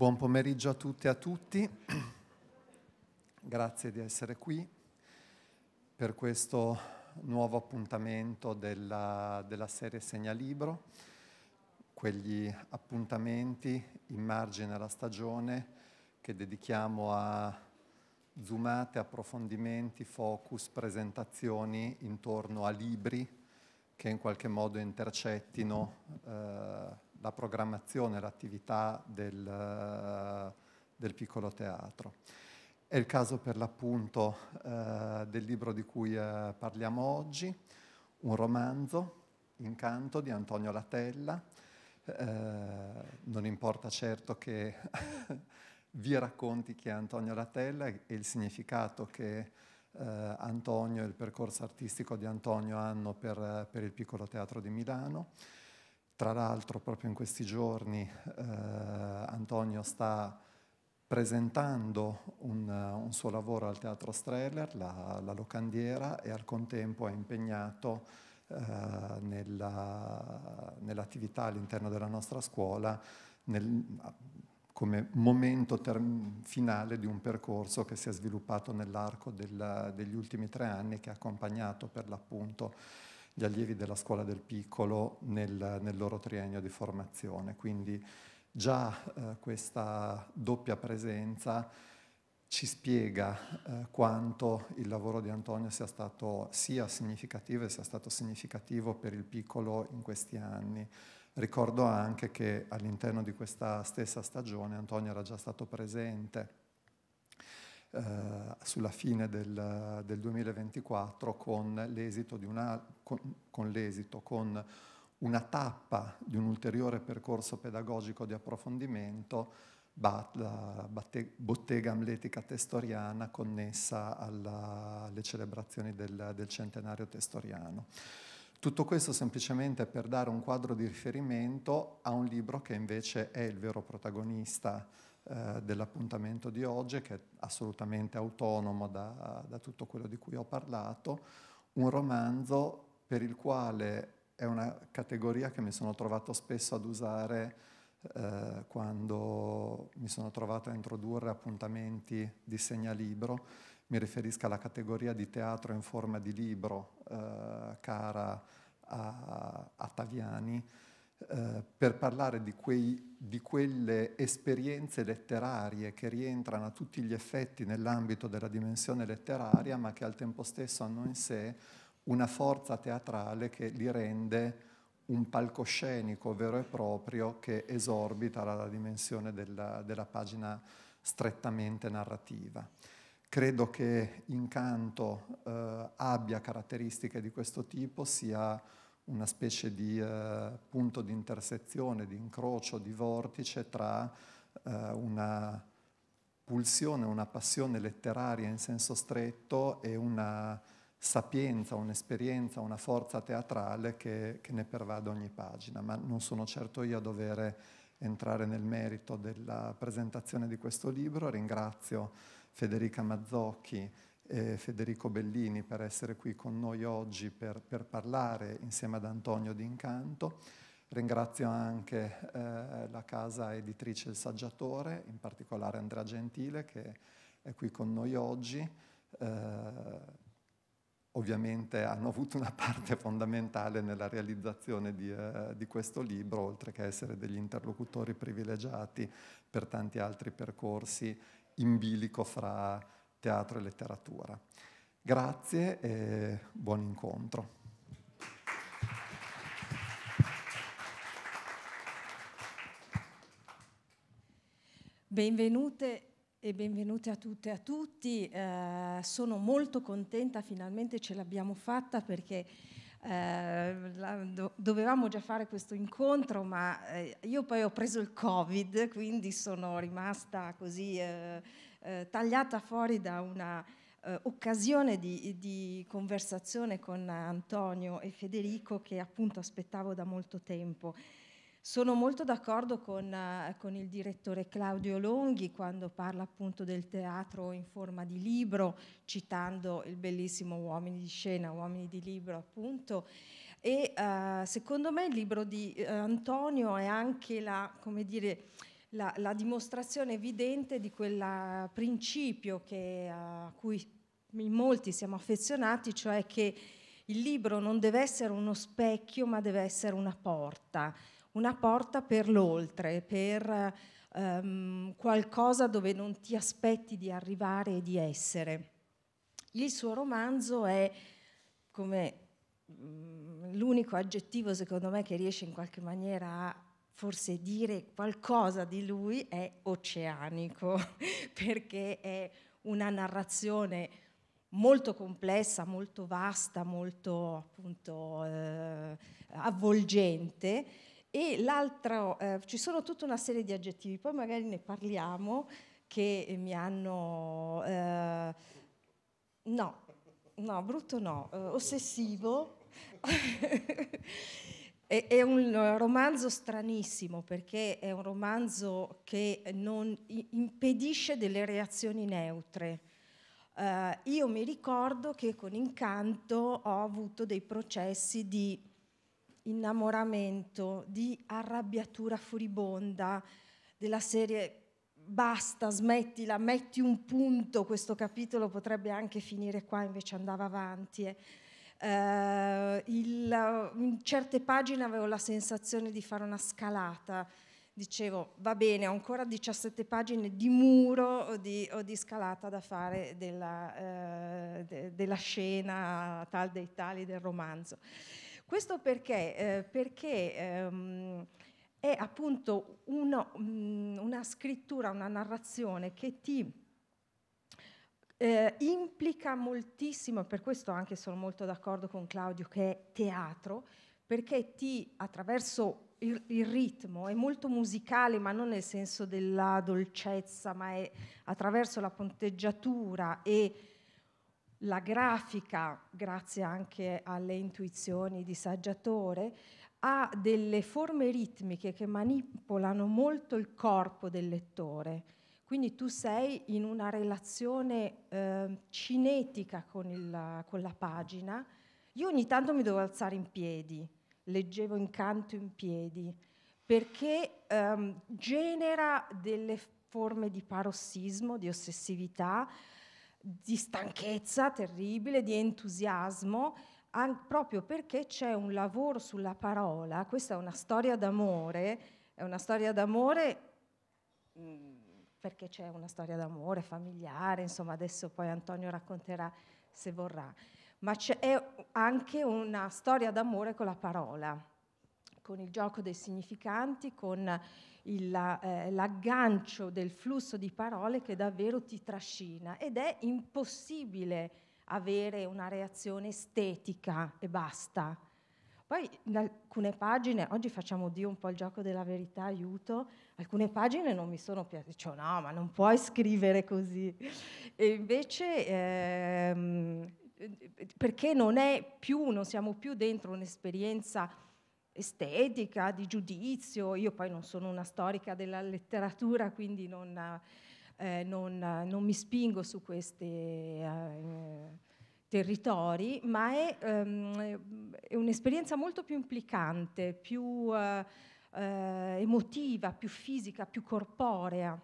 Buon pomeriggio a tutti e a tutti, grazie di essere qui per questo nuovo appuntamento della, della serie Segnalibro, quegli appuntamenti in margine alla stagione che dedichiamo a zoomate, approfondimenti, focus, presentazioni intorno a libri che in qualche modo intercettino eh, la programmazione, l'attività del, del, piccolo teatro. È il caso per l'appunto uh, del libro di cui uh, parliamo oggi, un romanzo, Incanto, di Antonio Latella. non importa certo che vi racconti chi è Antonio Latella e il significato che Antonio e il percorso artistico di Antonio hanno per, per il piccolo teatro di Milano. Tra l'altro proprio in questi giorni eh, Antonio sta presentando un, un, suo lavoro al Teatro Streller, la, la Locandiera, e al contempo è impegnato eh, nella, nell'attività all'interno della nostra scuola nel, come momento term- finale di un percorso che si è sviluppato nell'arco del, degli ultimi tre anni che ha accompagnato per l'appunto gli allievi della scuola del piccolo nel, nel loro triennio di formazione. Quindi già eh, questa doppia presenza ci spiega eh, quanto il lavoro di Antonio sia stato sia significativo e sia stato significativo per il piccolo in questi anni. Ricordo anche che all'interno di questa stessa stagione Antonio era già stato presente eh, sulla fine del, del, 2024 con l'esito, una, con, con l'esito, con una tappa di un ulteriore percorso pedagogico di approfondimento, la bottega amletica testoriana connessa alla, alle celebrazioni del, del, centenario testoriano. Tutto questo semplicemente per dare un quadro di riferimento a un libro che invece è il vero protagonista eh, dell'appuntamento di oggi, che è assolutamente autonomo da, da tutto quello di cui ho parlato, un romanzo per il quale è una categoria che mi sono trovato spesso ad usare eh, quando mi sono trovato a introdurre appuntamenti di segnalibro. Mi riferisco alla categoria di teatro in forma di libro, eh, cara a, a Taviani, eh, per parlare di, quei, di, quelle esperienze letterarie che rientrano a tutti gli effetti nell'ambito della dimensione letteraria, ma che al tempo stesso hanno in sé una forza teatrale che li rende un palcoscenico vero e proprio che esorbita la dimensione della, della pagina strettamente narrativa. Credo che Incanto eh, abbia caratteristiche di questo tipo, sia una specie di eh, punto di intersezione, di incrocio, di vortice tra eh, una pulsione, una passione letteraria in senso stretto e una sapienza, un'esperienza, una forza teatrale che, che ne pervade ogni pagina. Ma non sono certo io a dover entrare nel merito della presentazione di questo libro. Ringrazio Federica Mazzocchi eh, Federico Bellini per essere qui con noi oggi per, per parlare insieme ad Antonio D'Incanto. Ringrazio anche eh, la casa editrice Il Saggiatore, in particolare Andrea Gentile che è qui con noi oggi. Eh, ovviamente hanno avuto una parte fondamentale nella realizzazione di, eh, di, questo libro, oltre che essere degli interlocutori privilegiati per tanti altri percorsi in bilico fra teatro e letteratura. Grazie e buon incontro. Benvenute e benvenute a tutte e a tutti. Eh, sono molto contenta, finalmente ce l'abbiamo fatta perché eh, la, do, dovevamo già fare questo incontro, ma eh, io poi ho preso il Covid, quindi sono rimasta così eh, eh, tagliata fuori da una eh, occasione di, di, conversazione con Antonio e Federico che appunto aspettavo da molto tempo. Sono molto d'accordo con, uh, con, il direttore Claudio Longhi quando parla appunto del teatro in forma di libro, citando il bellissimo Uomini di scena, Uomini di libro appunto. E uh, secondo me il libro di uh, Antonio è anche la, come dire, la, la dimostrazione evidente di quel principio che, a cui in molti siamo affezionati, cioè che il libro non deve essere uno specchio, ma deve essere una porta, una porta per l'oltre, per um, qualcosa dove non ti aspetti di arrivare e di essere. Il suo romanzo è come um, l'unico aggettivo, secondo me, che riesce in qualche maniera a forse dire qualcosa di lui è oceanico, perché è una narrazione molto complessa, molto vasta, molto appunto eh, avvolgente. E l'altro, eh, ci sono tutta una serie di aggettivi, poi magari ne parliamo, che mi hanno... Eh, no, no, brutto no, eh, ossessivo. È un romanzo stranissimo perché è un romanzo che non impedisce delle reazioni neutre. Uh, io mi ricordo che con Incanto ho avuto dei processi di innamoramento, di arrabbiatura furibonda, della serie basta, smettila, metti un punto, questo capitolo potrebbe anche finire qua, invece andava avanti. Eh. Uh, il, in certe pagine avevo la sensazione di fare una scalata. Dicevo, va bene, ho ancora 17 pagine di muro o di, o di scalata da fare della, uh, de, della, scena tal dei tali del romanzo. Questo perché? Eh, perché um, è appunto uno, um, una scrittura, una narrazione che ti eh, implica moltissimo, per questo anche sono molto d'accordo con Claudio, che è teatro, perché ti, attraverso il, il, ritmo, è molto musicale, ma non nel senso della dolcezza, ma è attraverso la ponteggiatura e la grafica, grazie anche alle intuizioni di saggiatore, ha delle forme ritmiche che manipolano molto il corpo del lettore quindi tu sei in una relazione eh, cinetica con, il, con, la pagina. Io ogni tanto mi dovevo alzare in piedi, leggevo incanto in piedi, perché ehm, genera delle forme di parossismo, di ossessività, di stanchezza terribile, di entusiasmo, proprio perché c'è un lavoro sulla parola. Questa è una storia d'amore, è una storia d'amore... Mh, perché c'è una storia d'amore familiare, insomma adesso poi Antonio racconterà se vorrà, ma c'è anche una storia d'amore con la parola, con il gioco dei significanti, con il, eh, l'aggancio del flusso di parole che davvero ti trascina ed è impossibile avere una reazione estetica e basta poi in alcune pagine, oggi facciamo Dio un po' il gioco della verità, aiuto, alcune pagine non mi sono piaciute, dicevo no, ma non puoi scrivere così. E invece, ehm, perché non è più, non siamo più dentro un'esperienza estetica, di giudizio, io poi non sono una storica della letteratura, quindi non, eh, non, non mi spingo su queste... Eh, territori, ma è, um, è un'esperienza molto più implicante, più uh, uh, emotiva, più fisica, più corporea.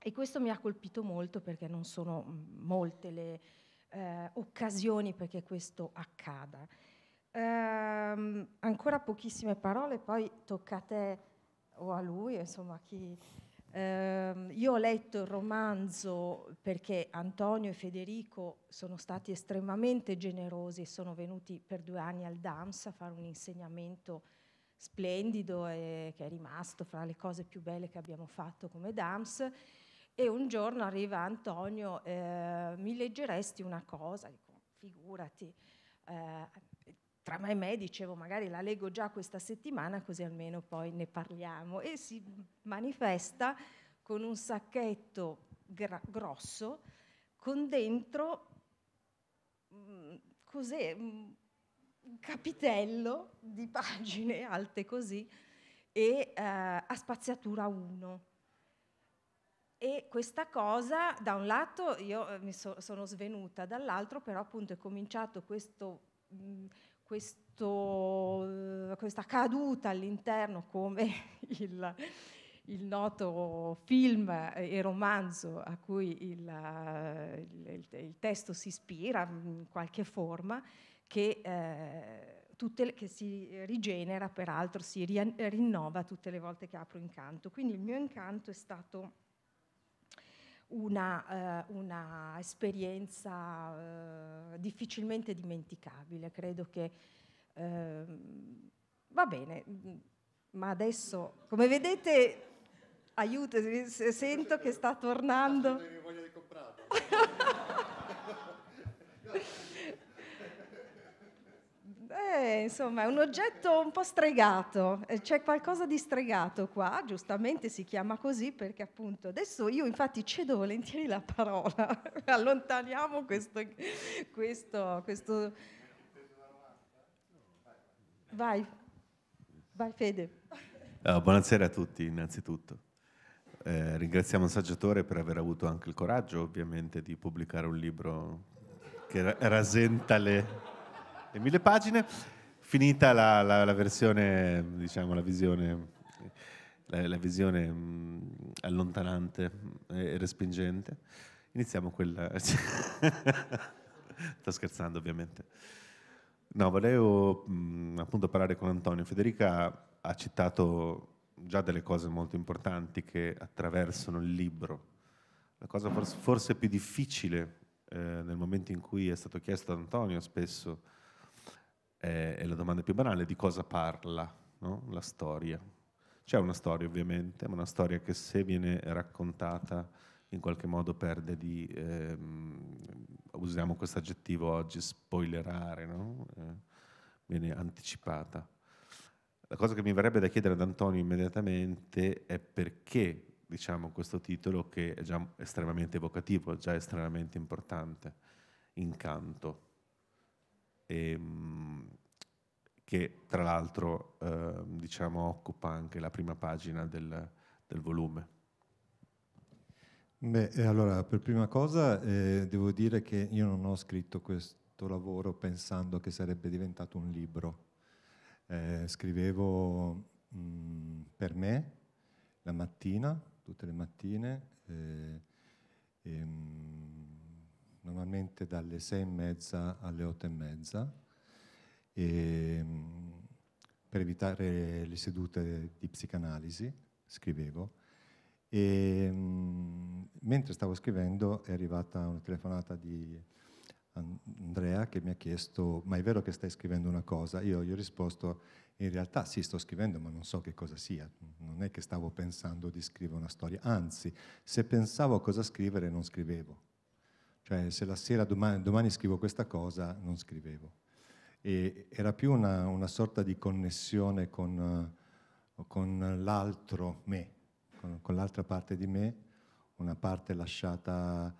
E questo mi ha colpito molto perché non sono molte le uh, occasioni perché questo accada. Um, ancora pochissime parole, poi tocca a te o a lui, insomma, chi eh, io ho letto il romanzo perché Antonio e Federico sono stati estremamente generosi e sono venuti per due anni al DAMS a fare un insegnamento splendido e che è rimasto fra le cose più belle che abbiamo fatto come DAMS. E un giorno arriva Antonio, eh, mi leggeresti una cosa? Dico, figurati. Eh, tra me e me dicevo magari la leggo già questa settimana così almeno poi ne parliamo e si manifesta con un sacchetto gra- grosso con dentro mh, mm, cos'è, un capitello di pagine alte così e eh, a spaziatura 1. E questa cosa, da un lato io eh, mi so, sono svenuta, dall'altro però appunto è cominciato questo mh, mm, questo, questa caduta all'interno come il, il noto film e romanzo a cui il, il, il testo si ispira in qualche forma, che, eh, le, che si rigenera, peraltro si rinnova tutte le volte che apro incanto. Quindi il mio incanto è stato una, eh, una esperienza eh, difficilmente dimenticabile. Credo che eh, va bene, ma adesso, come vedete, aiuto, sento che sta tornando. Insomma, è un oggetto un po' stregato, eh, c'è qualcosa di stregato qua, giustamente si chiama così perché appunto adesso io infatti cedo volentieri la parola, allontaniamo questo, questo, questo... Vai, vai Fede. Oh, buonasera a tutti innanzitutto. Eh, ringraziamo il saggiatore per aver avuto anche il coraggio ovviamente di pubblicare un libro che rasenta le le mille pagine. Finita la, la, la versione, diciamo, la visione, la, la visione mm, allontanante e respingente, iniziamo quella... Sto scherzando ovviamente. No, volevo mh, mm, appunto parlare con Antonio. Federica ha citato già delle cose molto importanti che attraversano il libro. La cosa forse, forse più difficile eh, nel momento in cui è stato chiesto ad Antonio spesso è, è la domanda più banale, di cosa parla no? la storia? C'è una storia ovviamente, ma una storia che se viene raccontata in qualche modo perde di, ehm, usiamo questo aggettivo oggi, spoilerare, no? eh, viene anticipata. La cosa che mi verrebbe da chiedere ad Antonio immediatamente è perché diciamo, questo titolo che è già estremamente evocativo, già estremamente importante, incanto ehm, che tra l'altro eh, diciamo, occupa anche la prima pagina del, del volume. Beh, allora, per prima cosa eh, devo dire che io non ho scritto questo lavoro pensando che sarebbe diventato un libro. Eh, scrivevo mh, mm, per me la mattina, tutte le mattine, eh, e, mh, normalmente dalle sei e mezza alle otto e mezza, e, mm, per evitare le sedute di psicanalisi, scrivevo. E mh, mm, mentre stavo scrivendo è arrivata una telefonata di Andrea che mi ha chiesto ma è vero che stai scrivendo una cosa? Io gli ho risposto in realtà sì sto scrivendo ma non so che cosa sia, non è che stavo pensando di scrivere una storia, anzi se pensavo a cosa scrivere non scrivevo cioè se la sera domani, domani scrivo questa cosa, non scrivevo. E era più una, una sorta di connessione con, con l'altro me, con, con, l'altra parte di me, una parte lasciata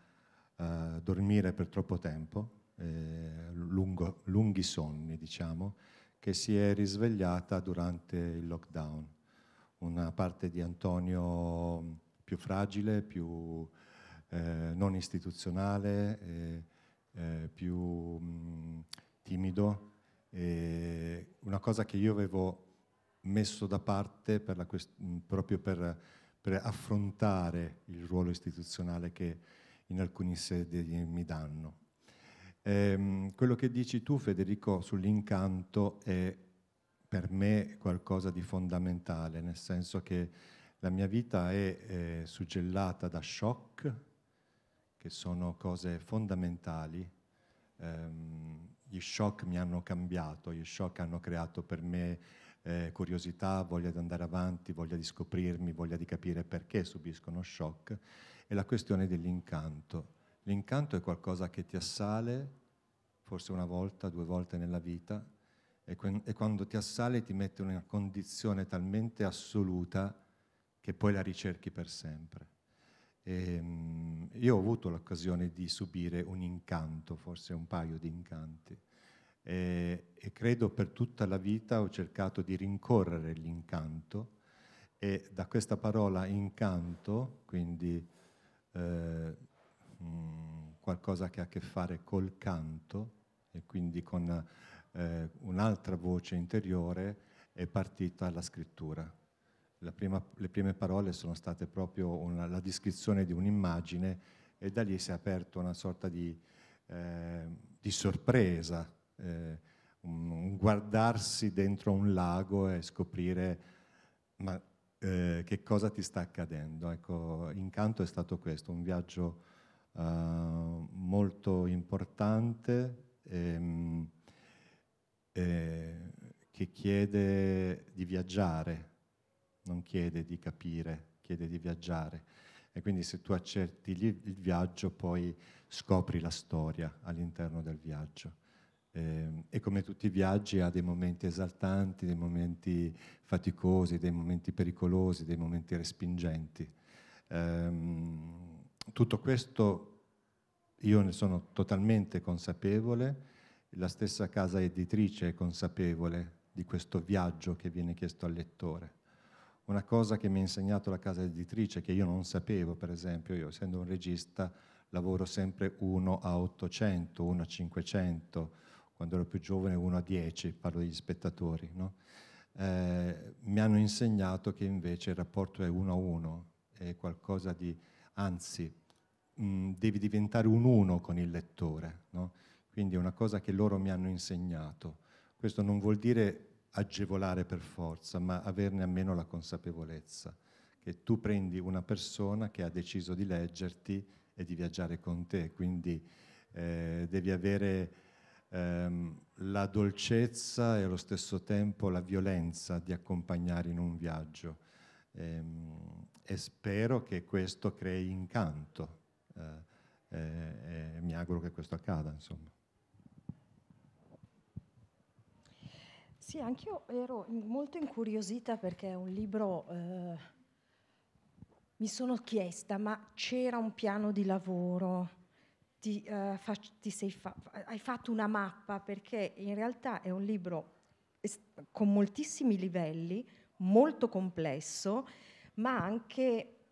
uh, dormire per troppo tempo, eh, lungo, lunghi sonni, diciamo, che si è risvegliata durante il lockdown. Una parte di Antonio più fragile, più eh, non istituzionale, eh, eh, più mh, timido, una cosa che io avevo messo da parte per quest- proprio per, per, affrontare il ruolo istituzionale che in alcuni sedi mi danno. Ehm, quello che dici tu, Federico, sull'incanto è per me qualcosa di fondamentale, nel senso che la mia vita è, è suggellata da shock, che sono cose fondamentali. Um, gli shock mi hanno cambiato, gli shock hanno creato per me eh, curiosità, voglia di andare avanti, voglia di scoprirmi, voglia di capire perché subisco uno shock. E la questione dell'incanto. L'incanto è qualcosa che ti assale, forse una volta, due volte nella vita, e, que- e quando ti assale ti mette in una condizione talmente assoluta che poi la ricerchi per sempre. E, um, io ho avuto l'occasione di subire un incanto, forse un paio di incanti, e, e credo per tutta la vita ho cercato di rincorrere l'incanto e da questa parola incanto, quindi eh, mh, mm, qualcosa che ha a che fare col canto e quindi con eh, un'altra voce interiore, è partita la scrittura prima, le prime parole sono state proprio una, la descrizione di un'immagine e da lì si è aperto una sorta di, eh, di sorpresa, eh, un, un, guardarsi dentro un lago e scoprire ma, eh, che cosa ti sta accadendo. Ecco, Incanto è stato questo, un viaggio uh, molto importante. Ehm, eh, che chiede di viaggiare, non chiede di capire, chiede di viaggiare. E quindi se tu accetti il viaggio poi scopri la storia all'interno del viaggio. Eh, e come tutti i viaggi ha dei momenti esaltanti, dei momenti faticosi, dei momenti pericolosi, dei momenti respingenti. Eh, tutto questo io ne sono totalmente consapevole, la stessa casa editrice è consapevole di questo viaggio che viene chiesto al lettore. Una cosa che mi ha insegnato la casa editrice, che io non sapevo, per esempio, io essendo un regista lavoro sempre 1 a 800, 1 a 500, quando ero più giovane 1 a 10, parlo degli spettatori. No? Eh, mi hanno insegnato che invece il rapporto è 1 a 1, è qualcosa di, anzi, mh, devi diventare un uno con il lettore. No? Quindi è una cosa che loro mi hanno insegnato. Questo non vuol dire agevolare per forza, ma averne almeno la consapevolezza, che tu prendi una persona che ha deciso di leggerti e di viaggiare con te, quindi eh, devi avere ehm, la dolcezza e allo stesso tempo la violenza di accompagnare in un viaggio. Ehm, e spero che questo crei incanto. Eh, eh, mi auguro che questo accada, insomma. Sì, anch'io ero molto incuriosita perché è un libro, eh, mi sono chiesta, ma c'era un piano di lavoro? Ti, eh, fa, ti fa, hai fatto una mappa? Perché in realtà è un libro con moltissimi livelli, molto complesso, ma anche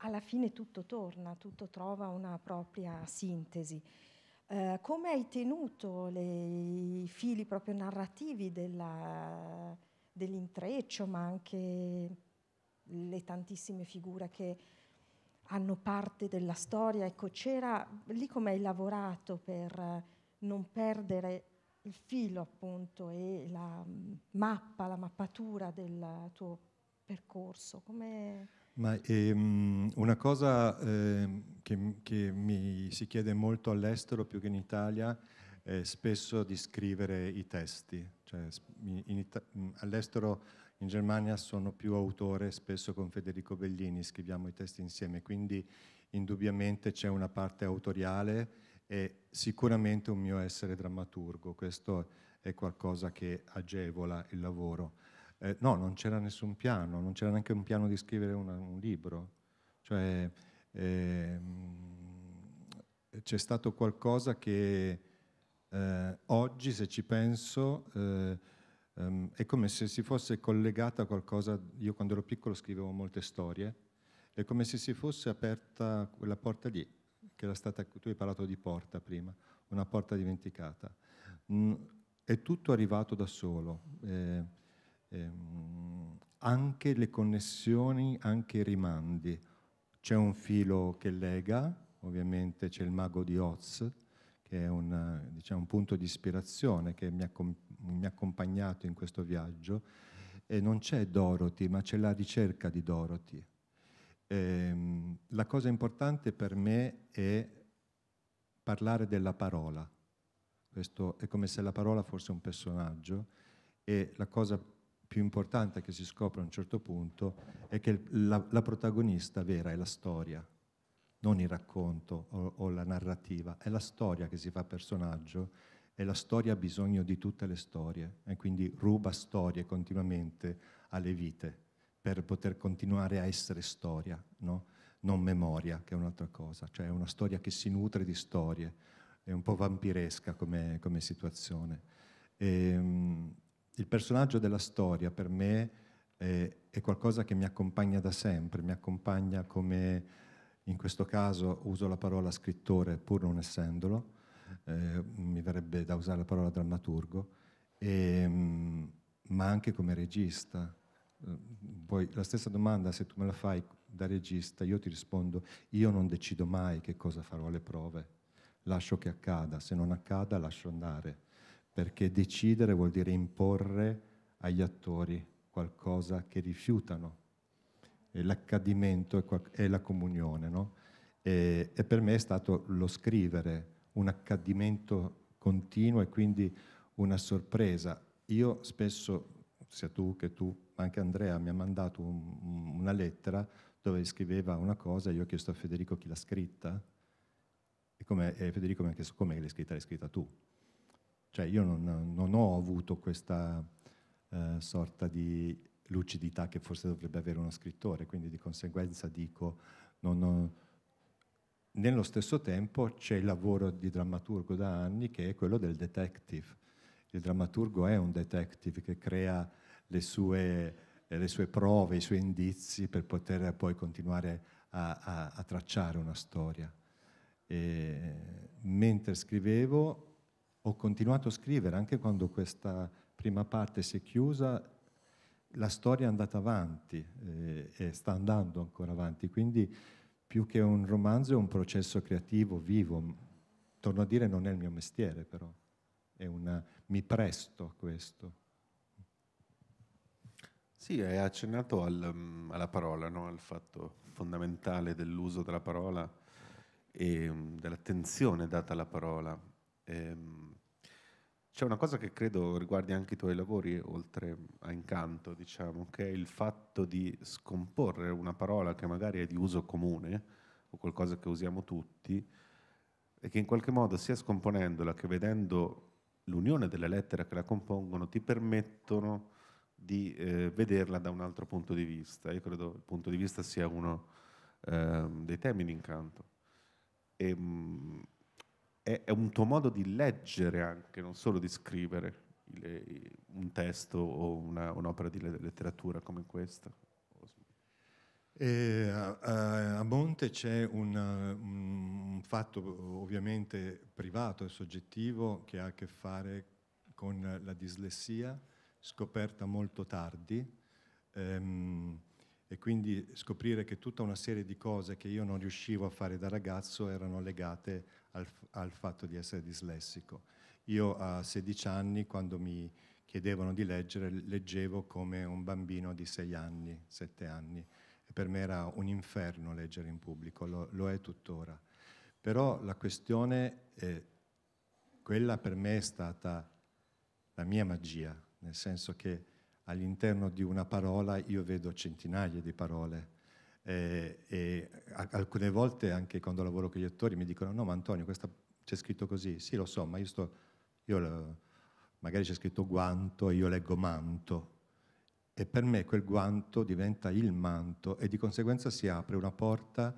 alla fine tutto torna, tutto trova una propria sintesi. Eh, come hai tenuto le, i fili proprio narrativi della, dell'intreccio, ma anche le tantissime figure che hanno parte della storia? Ecco, c'era lì come hai lavorato per non perdere il filo appunto e la mappa, la mappatura del tuo percorso? Come... Ma ehm, una cosa eh, che, che, mi si chiede molto all'estero più che in Italia è spesso di scrivere i testi. Cioè, in, in, all'estero, in Germania, sono più autore, spesso con Federico Bellini scriviamo i testi insieme, quindi indubbiamente c'è una parte autoriale e sicuramente un mio essere drammaturgo. Questo è qualcosa che agevola il lavoro. Eh, no, non c'era nessun piano, non c'era neanche un piano di scrivere una, un libro. Cioè, eh, c'è stato qualcosa che eh, oggi, se ci penso, eh, ehm, è come se si fosse collegata a qualcosa. Io quando ero piccolo scrivevo molte storie, è come se si fosse aperta quella porta lì, che era stata, tu hai parlato di porta prima, una porta dimenticata. Mm, è tutto arrivato da solo. Eh, ehm, anche le connessioni, anche i rimandi. C'è un filo che lega, ovviamente c'è il mago di Oz, che è un, diciamo, un punto di ispirazione che mi ha, mi ha accompagnato in questo viaggio, e non c'è Dorothy, ma c'è la ricerca di Dorothy. Ehm, la cosa importante per me è parlare della parola. Questo è come se la parola fosse un personaggio e la cosa più importante che si scopre a un certo punto è che la, la protagonista vera è la storia, non il racconto o, o, la narrativa, è la storia che si fa personaggio e la storia ha bisogno di tutte le storie e quindi ruba storie continuamente alle vite per poter continuare a essere storia, no? non memoria, che è un'altra cosa, cioè è una storia che si nutre di storie, è un po' vampiresca come, come situazione. E, ehm, il personaggio della storia per me è, è, qualcosa che mi accompagna da sempre, mi accompagna come, in questo caso uso la parola scrittore pur non essendolo, eh, mi verrebbe da usare la parola drammaturgo, e, ma anche come regista. poi la stessa domanda, se tu me la fai da regista, io ti rispondo, io non decido mai che cosa farò alle prove, lascio che accada, se non accada lascio andare, perché decidere vuol dire imporre agli attori qualcosa che rifiutano. E l'accadimento è la comunione, no? e, e per me è stato lo scrivere, un accadimento continuo e quindi una sorpresa. Io spesso, sia tu che tu, ma anche Andrea, mi ha mandato un, una lettera dove scriveva una cosa, io ho chiesto a Federico chi l'ha scritta, e, e Federico mi ha chiesto come l'hai scritta, l'hai scritta tu. Cioè io non, non ho avuto questa eh, sorta di lucidità che forse dovrebbe avere uno scrittore, quindi di conseguenza dico, non ho, nello stesso tempo c'è il lavoro di drammaturgo da anni che è quello del detective. Il drammaturgo è un detective che crea le sue, le sue prove, i suoi indizi per poter poi continuare a, a, a tracciare una storia. E mentre scrivevo ho continuato a scrivere, anche quando questa prima parte si è chiusa, la storia è andata avanti eh, e sta andando ancora avanti, quindi più che un romanzo è un processo creativo vivo. Torno a dire non è il mio mestiere però, una, mi presto a questo. Sì, hai accennato al, mm, alla parola, no? al fatto fondamentale dell'uso della parola e mm, dell'attenzione data alla parola. E, ehm, c'è una cosa che credo riguardi anche i tuoi lavori, oltre a incanto, diciamo, che è il fatto di scomporre una parola che magari è di uso comune o qualcosa che usiamo tutti e che in qualche modo sia scomponendola che vedendo l'unione delle lettere che la compongono ti permettono di eh, vederla da un altro punto di vista. Io credo il punto di vista sia uno eh, dei temi di incanto. E, ehm, mh, è, è, un tuo modo di leggere anche, non solo di scrivere il, un testo o una, un'opera di letteratura come questa. E a, a, Monte c'è un, un, fatto ovviamente privato e soggettivo che ha a che fare con la dislessia, scoperta molto tardi, ehm, e quindi scoprire che tutta una serie di cose che io non riuscivo a fare da ragazzo erano legate al, al fatto di essere dislessico. Io a 16 anni, quando mi chiedevano di leggere, leggevo come un bambino di 6 anni, 7 anni. E per me era un inferno leggere in pubblico, lo, lo è tuttora. Però la questione, è, quella per me è stata la mia magia, nel senso che all'interno di una parola io vedo centinaia di parole. Eh, e alcune volte anche quando lavoro con gli attori mi dicono no ma Antonio questo c'è scritto così, sì lo so ma io sto, io magari c'è scritto guanto e io leggo manto. E per me quel guanto diventa il manto e di conseguenza si apre una porta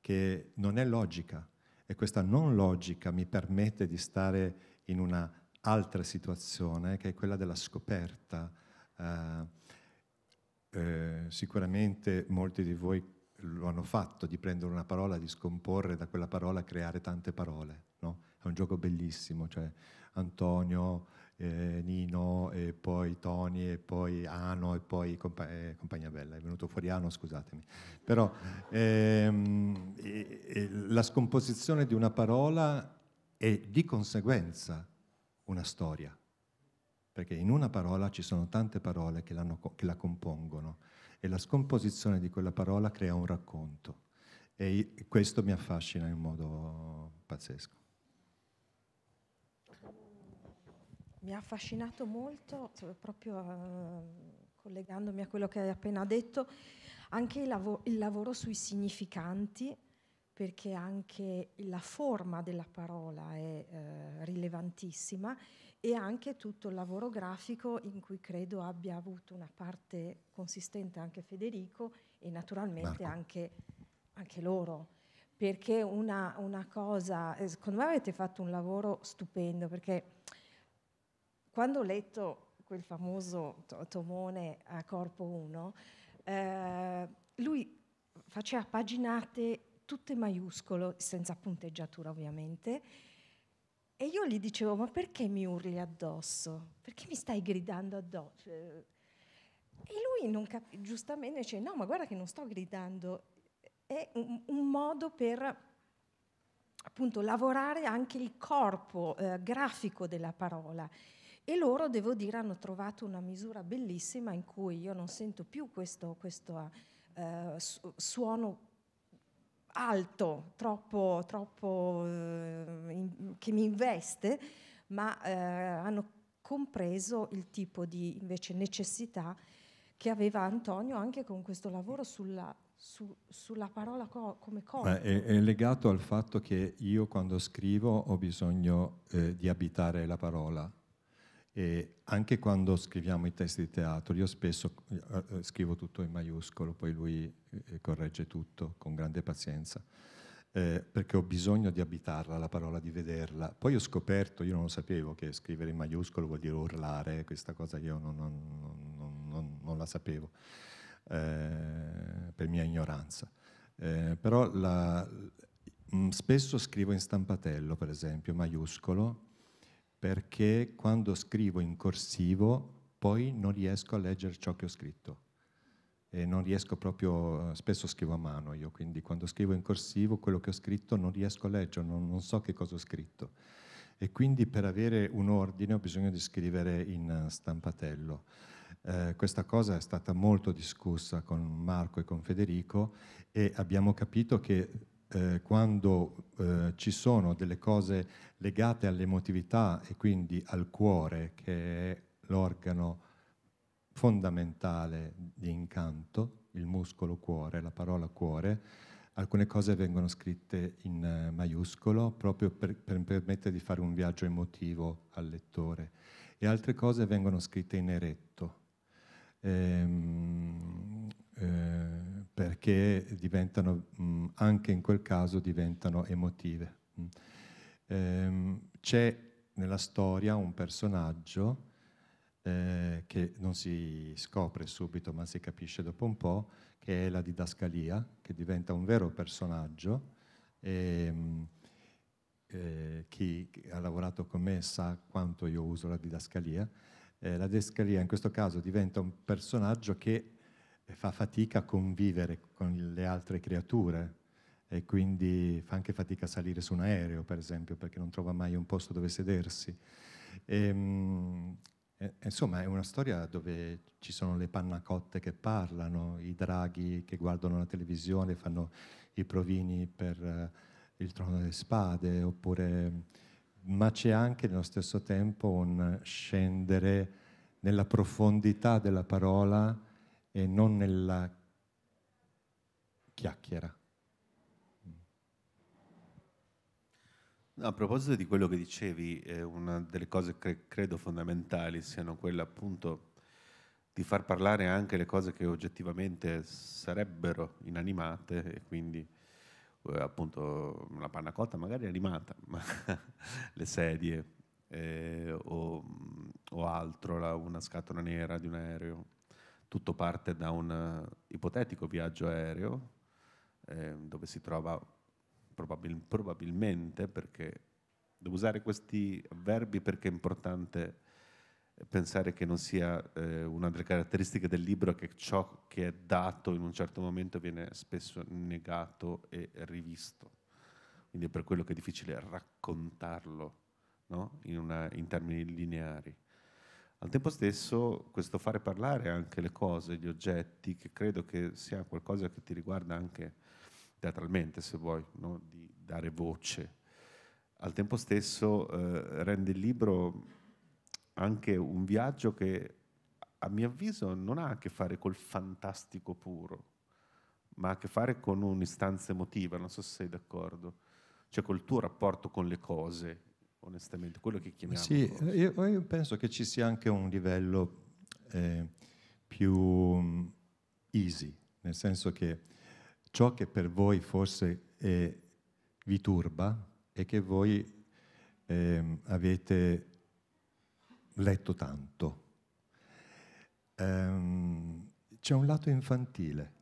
che non è logica. E questa non logica mi permette di stare in una altra situazione che è quella della scoperta, eh, eh, sicuramente molti di voi lo hanno fatto, di prendere una parola, di scomporre da quella parola, creare tante parole. No? È un gioco bellissimo, cioè Antonio, eh, Nino, e poi Tony, e poi Ano, e poi compa- eh, Compagnia Bella. È venuto fuori Ano, scusatemi. Però ehm, la scomposizione di una parola è di conseguenza una storia perché in una parola ci sono tante parole che, che, la compongono e la scomposizione di quella parola crea un racconto e questo mi affascina in modo pazzesco. Mi ha affascinato molto, proprio uh, collegandomi a quello che hai appena detto, anche il, lav- il lavoro sui significanti, perché anche la forma della parola è uh, rilevantissima e anche tutto il lavoro grafico in cui credo abbia avuto una parte consistente anche Federico e naturalmente anche, anche, loro. Perché una, una, cosa, eh, secondo me avete fatto un lavoro stupendo, perché quando ho letto quel famoso tomone a corpo 1, eh, lui faceva paginate tutte maiuscolo, senza punteggiatura ovviamente, e io gli dicevo, ma perché mi urli addosso? Perché mi stai gridando addosso? E lui cap- giustamente dice, no, ma guarda che non sto gridando, è un, un modo per appunto lavorare anche il corpo eh, grafico della parola. E loro, devo dire, hanno trovato una misura bellissima in cui io non sento più questo, questo eh, suono alto, troppo, troppo eh, in, che mi investe, ma eh, hanno compreso il tipo di invece necessità che aveva Antonio anche con questo lavoro sulla, su, sulla parola co- come corpo. È, è, legato al fatto che io quando scrivo ho bisogno eh, di abitare la parola. E anche quando scriviamo i testi di teatro, io spesso eh, eh scrivo tutto in maiuscolo, poi lui eh, corregge tutto con grande pazienza, eh, perché ho bisogno di abitarla, la parola, di vederla. Poi ho scoperto, io non lo sapevo, che scrivere in maiuscolo vuol dire urlare, questa cosa io non, non, non, non la sapevo. Eh, per mia ignoranza. Eh, però la, spesso scrivo in stampatello, per esempio, maiuscolo, perché quando scrivo in corsivo poi non riesco a leggere ciò che ho scritto. E non riesco proprio, spesso scrivo a mano io, quindi quando scrivo in corsivo quello che ho scritto non riesco a leggere, non, non so che cosa ho scritto. E quindi per avere un ordine ho bisogno di scrivere in stampatello. Eh, questa cosa è stata molto discussa con Marco e con Federico e abbiamo capito che eh, quando eh, ci sono delle cose legate all'emotività e quindi al cuore, che è l'organo fondamentale di incanto, il muscolo cuore, la parola cuore, alcune cose vengono scritte in eh, maiuscolo proprio per, per permettere di fare un viaggio emotivo al lettore. E altre cose vengono scritte in eretto. Ehm, eh, perché diventano, mh, anche in quel caso, diventano emotive. Ehm, c'è nella storia un personaggio eh, che non si scopre subito ma si capisce dopo un po', che è la didascalia, che diventa un vero personaggio. E, ehm, eh, chi ha lavorato con me sa quanto io uso la didascalia eh, la Descalia in questo caso diventa un personaggio che fa fatica a convivere con le altre creature e quindi fa anche fatica a salire su un aereo, per esempio, perché non trova mai un posto dove sedersi. E, mh, e, insomma, è una storia dove ci sono le pannacotte che parlano, i draghi che guardano la televisione, fanno i provini per uh, il trono delle spade, oppure ma c'è anche nello stesso tempo un scendere nella profondità della parola e non nella chiacchiera. a proposito di quello che dicevi, eh, una delle cose che credo fondamentali siano quelle appunto di far parlare anche le cose che oggettivamente sarebbero inanimate e quindi eh, appunto la panna cotta magari animata, ma le sedie eh, o, o, altro, la, una scatola nera di un aereo. Tutto parte da un ipotetico viaggio aereo eh, dove si trova probabil, probabilmente, perché devo usare questi verbi perché è importante pensare che non sia eh, una delle caratteristiche del libro che ciò che è dato in un certo momento viene spesso negato e rivisto. Quindi è per quello che è difficile raccontarlo no? in, una, in termini lineari. Al tempo stesso questo fare parlare anche le cose, gli oggetti, che credo che sia qualcosa che ti riguarda anche teatralmente, se vuoi, no? di dare voce. Al tempo stesso eh, rende il libro anche un viaggio che a mio avviso non ha a che fare col fantastico puro, ma ha a che fare con un'istanza emotiva, non so se sei d'accordo, cioè col tuo rapporto con le cose, onestamente, quello che chiamiamo. Sì, io, io, penso che ci sia anche un livello eh, più mm, easy, nel senso che ciò che per voi forse è, vi turba è che voi eh, avete letto tanto. Um, c'è un lato infantile,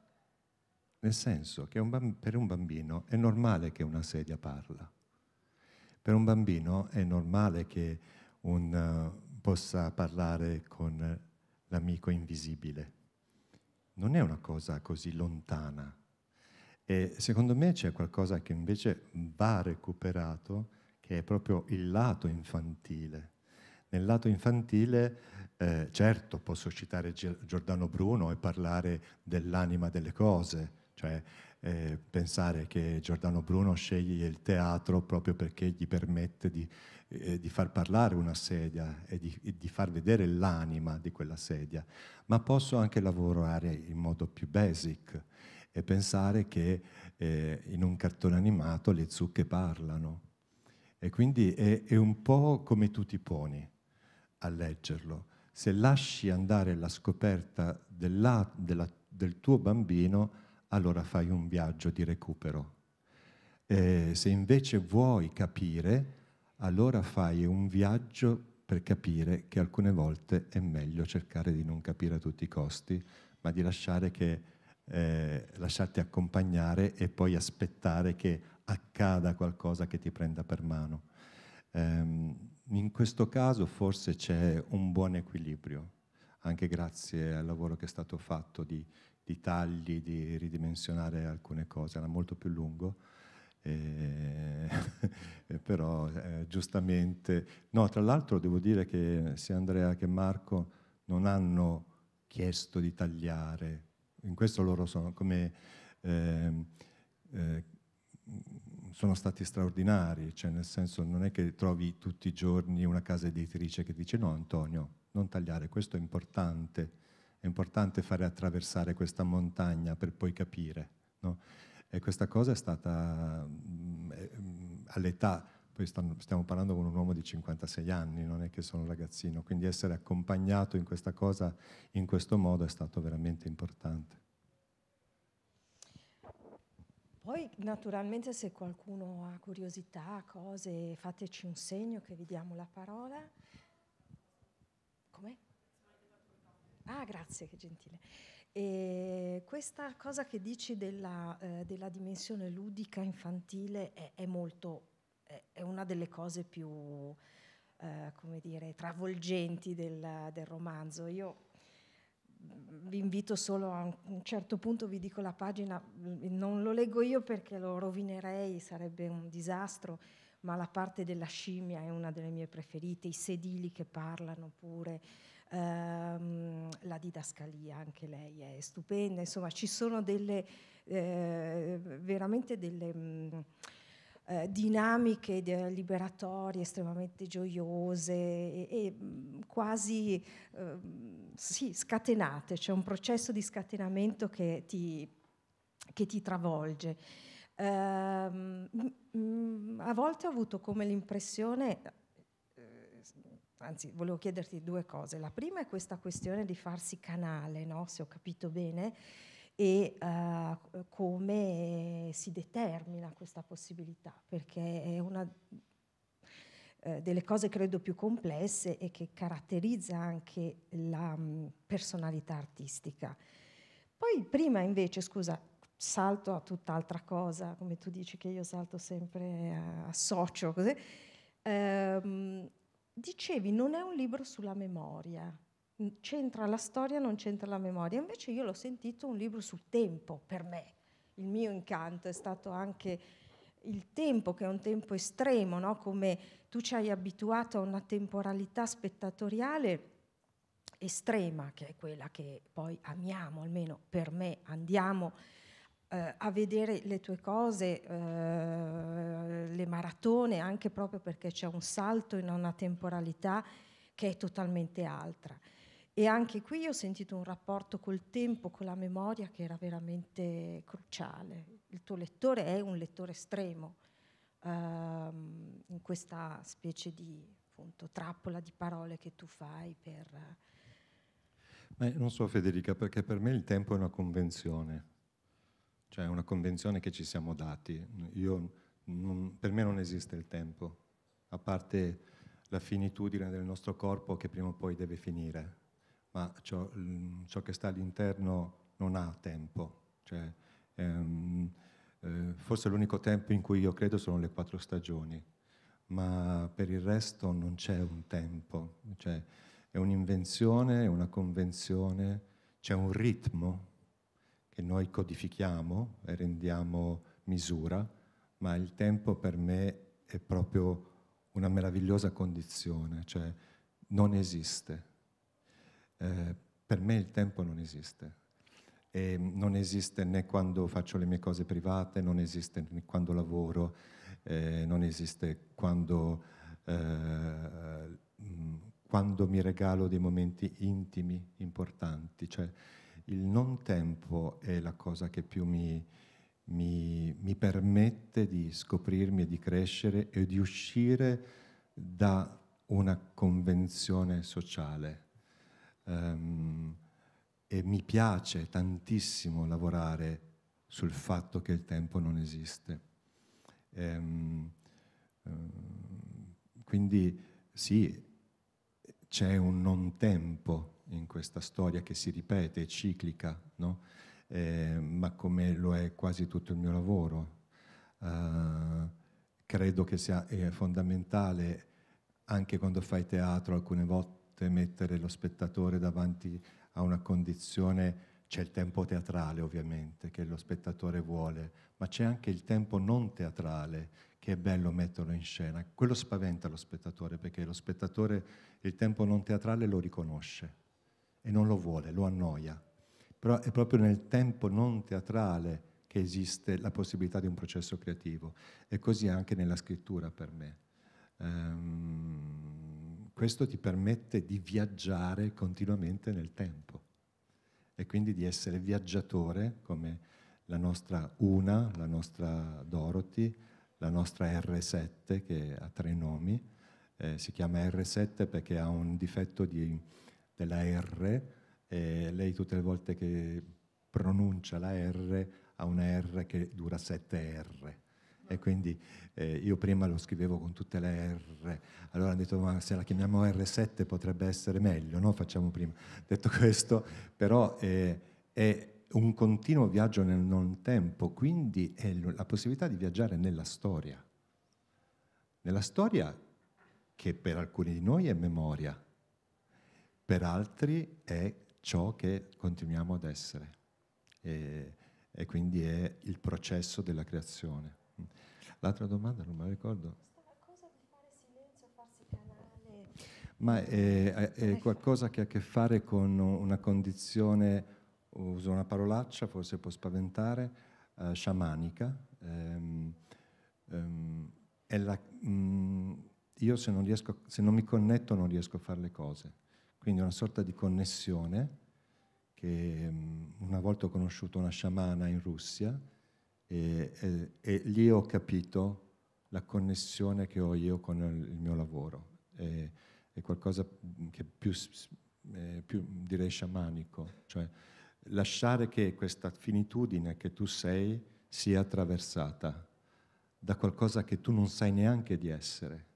nel senso che un bamb- per un bambino è normale che una sedia parla. Per un bambino è normale che un, uh, possa parlare con l'amico invisibile. non è una cosa così lontana. E secondo me c'è qualcosa che invece va recuperato, che è proprio il lato infantile. Nel lato infantile, eh, certo, posso citare Giordano Bruno e parlare dell'anima delle cose, cioè eh, pensare che Giordano Bruno sceglie il teatro proprio perché gli permette di, eh, di far parlare una sedia e di, e di, far vedere l'anima di quella sedia, ma posso anche lavorare in modo più basic e pensare che eh, in un cartone animato le zucche parlano. E quindi è, è un po' come tu ti poni a leggerlo. Se lasci andare la scoperta della, della, del tuo bambino, allora fai un viaggio di recupero. Eh, se invece vuoi capire, allora fai un viaggio per capire che alcune volte è meglio cercare di non capire a tutti i costi, ma di lasciare che, eh, lasciarti accompagnare e poi aspettare che accada qualcosa che ti prenda per mano. Um, in questo caso forse c'è un buon equilibrio, anche grazie al lavoro che è stato fatto di di tagli, di ridimensionare alcune cose, era molto più lungo. Eh, però eh, giustamente no tra l'altro devo dire che sia Andrea che Marco non hanno chiesto di tagliare in questo loro sono come eh, sono stati straordinari cioè nel senso non è che trovi tutti i giorni una casa editrice che dice no Antonio non tagliare questo è importante è importante fare attraversare questa montagna per poi capire. No? E questa cosa è stata mm, mm, all'età, poi stiamo parlando con un uomo di 56 anni, non è che sono un ragazzino, quindi essere accompagnato in questa cosa in questo modo è stato veramente importante. Poi naturalmente se qualcuno ha curiosità, cose, fateci un segno che vi diamo la parola. Ah, grazie, che gentile. E questa cosa che dici della, eh, della dimensione ludica infantile è, è molto, è, è, una delle cose più, eh, come dire, travolgenti del, del romanzo. Io vi invito solo a un certo punto, vi dico la pagina, non lo leggo io perché lo rovinerei, sarebbe un disastro, ma la parte della scimmia è una delle mie preferite, i sedili che parlano pure, ehm, la didascalia anche lei è stupenda, insomma ci sono delle, eh, veramente delle... Mh, mm, eh, dinamiche liberatorie estremamente gioiose e, e mm, quasi eh, sì, scatenate, c'è un processo di scatenamento che ti, che ti travolge. Eh, a volte ho avuto come l'impressione, anzi volevo chiederti due cose. La prima è questa questione di farsi canale, no? se ho capito bene, e uh, come si determina questa possibilità, perché è una uh, delle cose credo più complesse e che caratterizza anche la um, personalità artistica. Poi prima invece, scusa, salto a tutt'altra cosa, come tu dici che io salto sempre, uh, associo così. Um, dicevi non è un libro sulla memoria, c'entra la storia, non c'entra la memoria. Invece io l'ho sentito un libro sul tempo per me. Il mio incanto è stato anche il tempo, che è un tempo estremo, no? come tu ci hai abituato a una temporalità spettatoriale estrema, che è quella che poi amiamo, almeno per me, andiamo eh, a vedere le tue cose, eh, le maratone, anche proprio perché c'è un salto in una temporalità che è totalmente altra. E anche qui ho sentito un rapporto col tempo, con la memoria che era veramente cruciale. Il tuo lettore è un lettore estremo ehm, in questa specie di appunto, trappola di parole che tu fai per... Beh, non so Federica, perché per me il tempo è una convenzione cioè una convenzione che ci siamo dati. Io, non, per me non esiste il tempo, a parte la finitudine del nostro corpo che prima o poi deve finire, ma ciò, ciò che sta all'interno non ha tempo. Cioè, ehm, eh, forse l'unico tempo in cui io credo sono le quattro stagioni, ma per il resto non c'è un tempo, cioè, è un'invenzione, è una convenzione, c'è un ritmo che noi codifichiamo e rendiamo misura, ma il tempo per me è proprio una meravigliosa condizione, cioè non esiste. Eh, per me il tempo non esiste. E non esiste né quando faccio le mie cose private, non esiste né quando lavoro, eh, non esiste quando, eh, quando mi regalo dei momenti intimi, importanti. Cioè, il non tempo è la cosa che più mi, mi, mi permette di scoprirmi e di crescere e di uscire da una convenzione sociale. Um, e mi piace tantissimo lavorare sul fatto che il tempo non esiste. Um, um, quindi sì, c'è un non tempo in questa storia che si ripete, è ciclica, no? eh, ma come lo è quasi tutto il mio lavoro. Uh, credo che sia fondamentale anche quando fai teatro alcune volte mettere lo spettatore davanti a una condizione, c'è il tempo teatrale ovviamente che lo spettatore vuole, ma c'è anche il tempo non teatrale che è bello metterlo in scena. Quello spaventa lo spettatore perché lo spettatore il tempo non teatrale lo riconosce e non lo vuole, lo annoia. Però è proprio nel tempo non teatrale che esiste la possibilità di un processo creativo e così anche nella scrittura per me. Um, questo ti permette di viaggiare continuamente nel tempo e quindi di essere viaggiatore come la nostra Una, la nostra Dorothy, la nostra R7 che ha tre nomi, eh, si chiama R7 perché ha un difetto di, della R e lei tutte le volte che pronuncia la R ha una R che dura 7 R. E quindi eh, io prima lo scrivevo con tutte le R, allora ho detto ma se la chiamiamo R7 potrebbe essere meglio, no? Facciamo prima. Detto questo, però eh, è un continuo viaggio nel non tempo, quindi è la possibilità di viaggiare nella storia. Nella storia che per alcuni di noi è memoria, per altri è ciò che continuiamo ad essere e, e quindi è il processo della creazione. L'altra domanda non me la ricordo. Ma è, è, qualcosa che ha a che fare con una condizione, uso una parolaccia, forse può spaventare, uh, sciamanica. Um, um, la, um, io se non, riesco, se non mi connetto non riesco a fare le cose. Quindi una sorta di connessione che um, una volta ho conosciuto una sciamana in Russia e, e, e, lì ho capito la connessione che ho io con il, mio lavoro. E, è qualcosa che più, eh, più direi sciamanico, cioè lasciare che questa finitudine che tu sei sia attraversata da qualcosa che tu non sai neanche di essere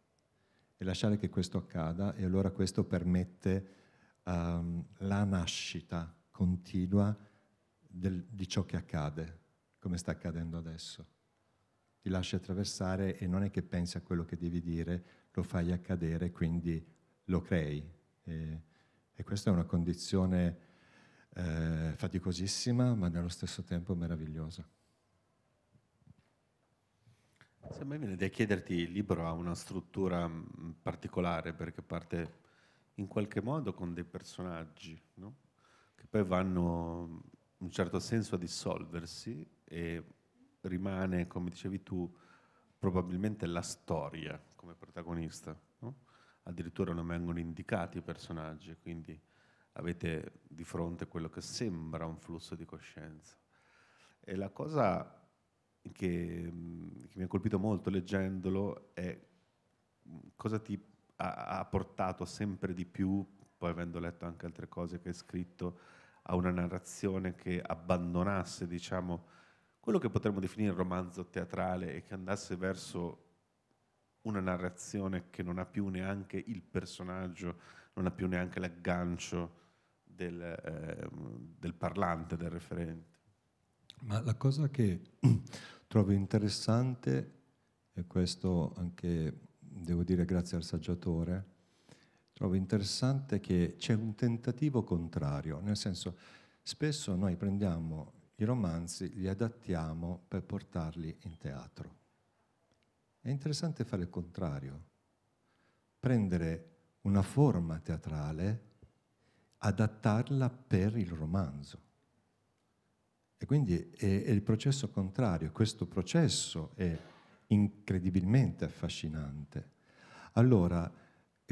e lasciare che questo accada e allora questo permette um, la nascita continua del, di ciò che accade, come sta accadendo adesso. Ti lasci attraversare e non è che pensi a quello che devi dire, lo fai accadere, quindi lo crei. E, e questa è una condizione eh, faticosissima, ma nello stesso tempo meravigliosa. Se a me viene da chiederti, il libro ha una struttura mm, particolare perché parte in qualche modo con dei personaggi, no? che poi vanno in un certo senso a dissolversi e rimane, come dicevi tu, probabilmente la storia come protagonista. No? Addirittura non vengono indicati i personaggi, quindi avete di fronte quello che sembra un flusso di coscienza. E la cosa che, che, mi ha colpito molto leggendolo è cosa ti ha, ha, portato sempre di più, poi avendo letto anche altre cose che hai scritto, a una narrazione che abbandonasse, diciamo, quello che potremmo definire romanzo teatrale e che andasse verso una narrazione che non ha più neanche il personaggio, non ha più neanche l'aggancio del, eh, del parlante, del referente. Ma la cosa che trovo interessante, e questo anche devo dire grazie al saggiatore, trovo interessante che c'è un tentativo contrario, nel senso spesso noi prendiamo i romanzi li adattiamo per portarli in teatro. È interessante fare il contrario, prendere una forma teatrale, adattarla per il romanzo. E quindi è, è il processo contrario, questo processo è incredibilmente affascinante. Allora,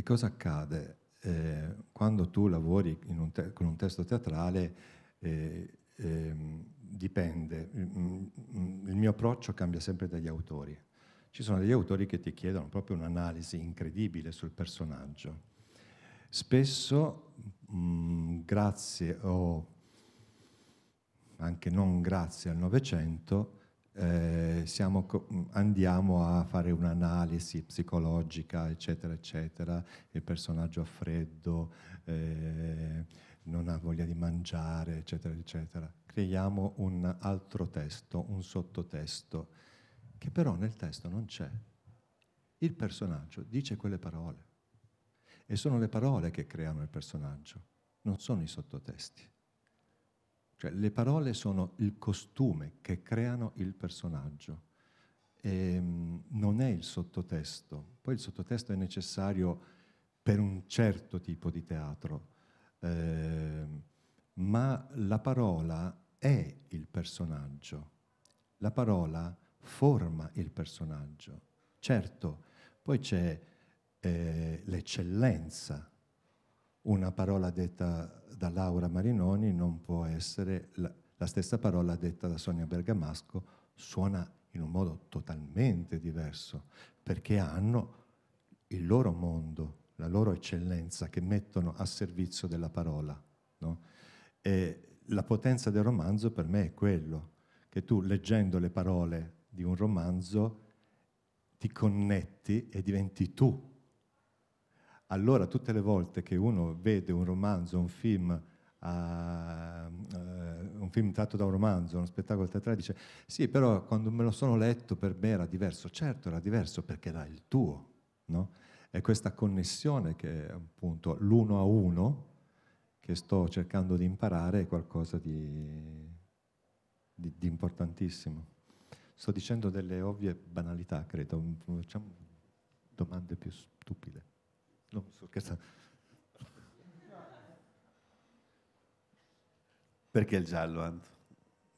cosa accade? Eh, quando tu lavori un te- con un testo teatrale, eh, eh, dipende, il mio approccio cambia sempre dagli autori. Ci sono degli autori che ti chiedono proprio un'analisi incredibile sul personaggio. Spesso, mh, grazie o anche non grazie al Novecento, eh, siamo, andiamo a fare un'analisi psicologica, eccetera, eccetera, il personaggio ha freddo, eh, non ha voglia di mangiare, eccetera, eccetera. Creiamo un altro testo, un sottotesto, che però nel testo non c'è. Il personaggio dice quelle parole e sono le parole che creano il personaggio, non sono i sottotesti. Cioè, le parole sono il costume che creano il personaggio. E, um, non è il sottotesto. Poi il sottotesto è necessario per un certo tipo di teatro, eh, ma la parola è il personaggio. La parola forma il personaggio. Certo, poi c'è eh, l'eccellenza. Una parola detta da Laura Marinoni non può essere la, la stessa parola detta da Sonia Bergamasco, suona in un modo totalmente diverso, perché hanno il loro mondo, la loro eccellenza che mettono a servizio della parola. No? E la potenza del romanzo per me è quello, che tu leggendo le parole di un romanzo ti connetti e diventi tu allora tutte le volte che uno vede un romanzo, un film, uh, uh, un film tratto da un romanzo, uno spettacolo teatrale, dice sì, però quando me lo sono letto per me era diverso. Certo era diverso perché era il tuo, no? È questa connessione che appunto l'uno a uno che sto cercando di imparare è qualcosa di, di, di importantissimo. Sto dicendo delle ovvie banalità, credo, facciamo domande più stupide. So che sta... Perché il giallo, Ant?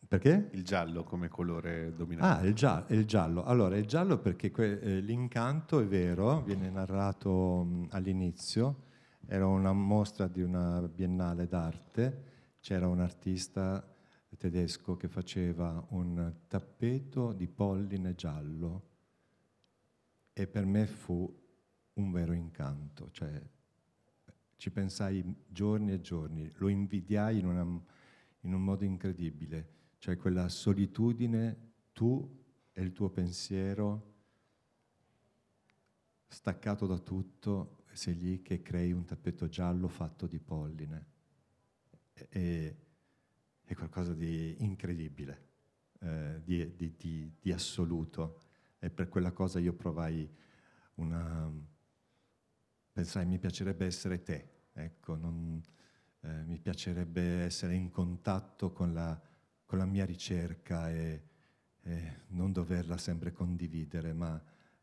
Perché? Il giallo come colore dominante. Ah, il giallo. Il giallo. Allora, il giallo perché que- eh, l'incanto è vero, viene narrato mh, all'inizio, era una mostra di una biennale d'arte, c'era un artista tedesco che faceva un tappeto di polline giallo e per me fu un vero incanto, cioè ci pensai giorni e giorni, lo invidiai in, una, in un modo incredibile, cioè quella solitudine, tu e il tuo pensiero, staccato da tutto, sei lì che crei un tappeto giallo fatto di polline. E, è qualcosa di incredibile, eh, di, di, di, di assoluto. E per quella cosa io provai una pensai mi piacerebbe essere te, ecco, non, eh, mi piacerebbe essere in contatto con la, con la mia ricerca e, e, non doverla sempre condividere, ma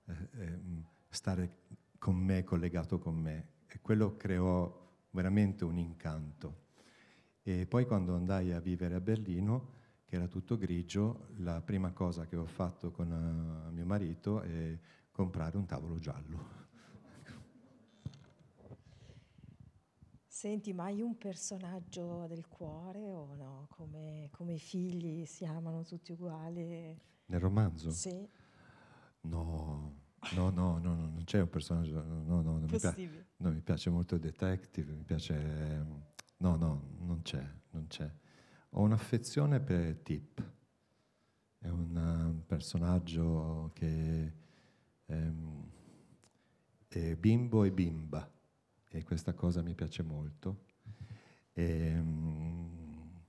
eh, eh, stare con me, collegato con me. E quello creò veramente un incanto. E poi quando andai a vivere a Berlino, che era tutto grigio, la prima cosa che ho fatto con uh, mio marito è comprare un tavolo giallo. Senti, ma hai un personaggio del cuore o no? Come, come i figli si amano tutti uguali? Nel romanzo? Sì. No, no, no, no, no non c'è un personaggio. No, no, non, mi piace, no, mi piace molto il detective, mi piace. No, no, non c'è, non c'è. Ho un'affezione per Tip. È un, un personaggio che ehm, è bimbo e bimba e questa cosa mi piace molto. E, ehm,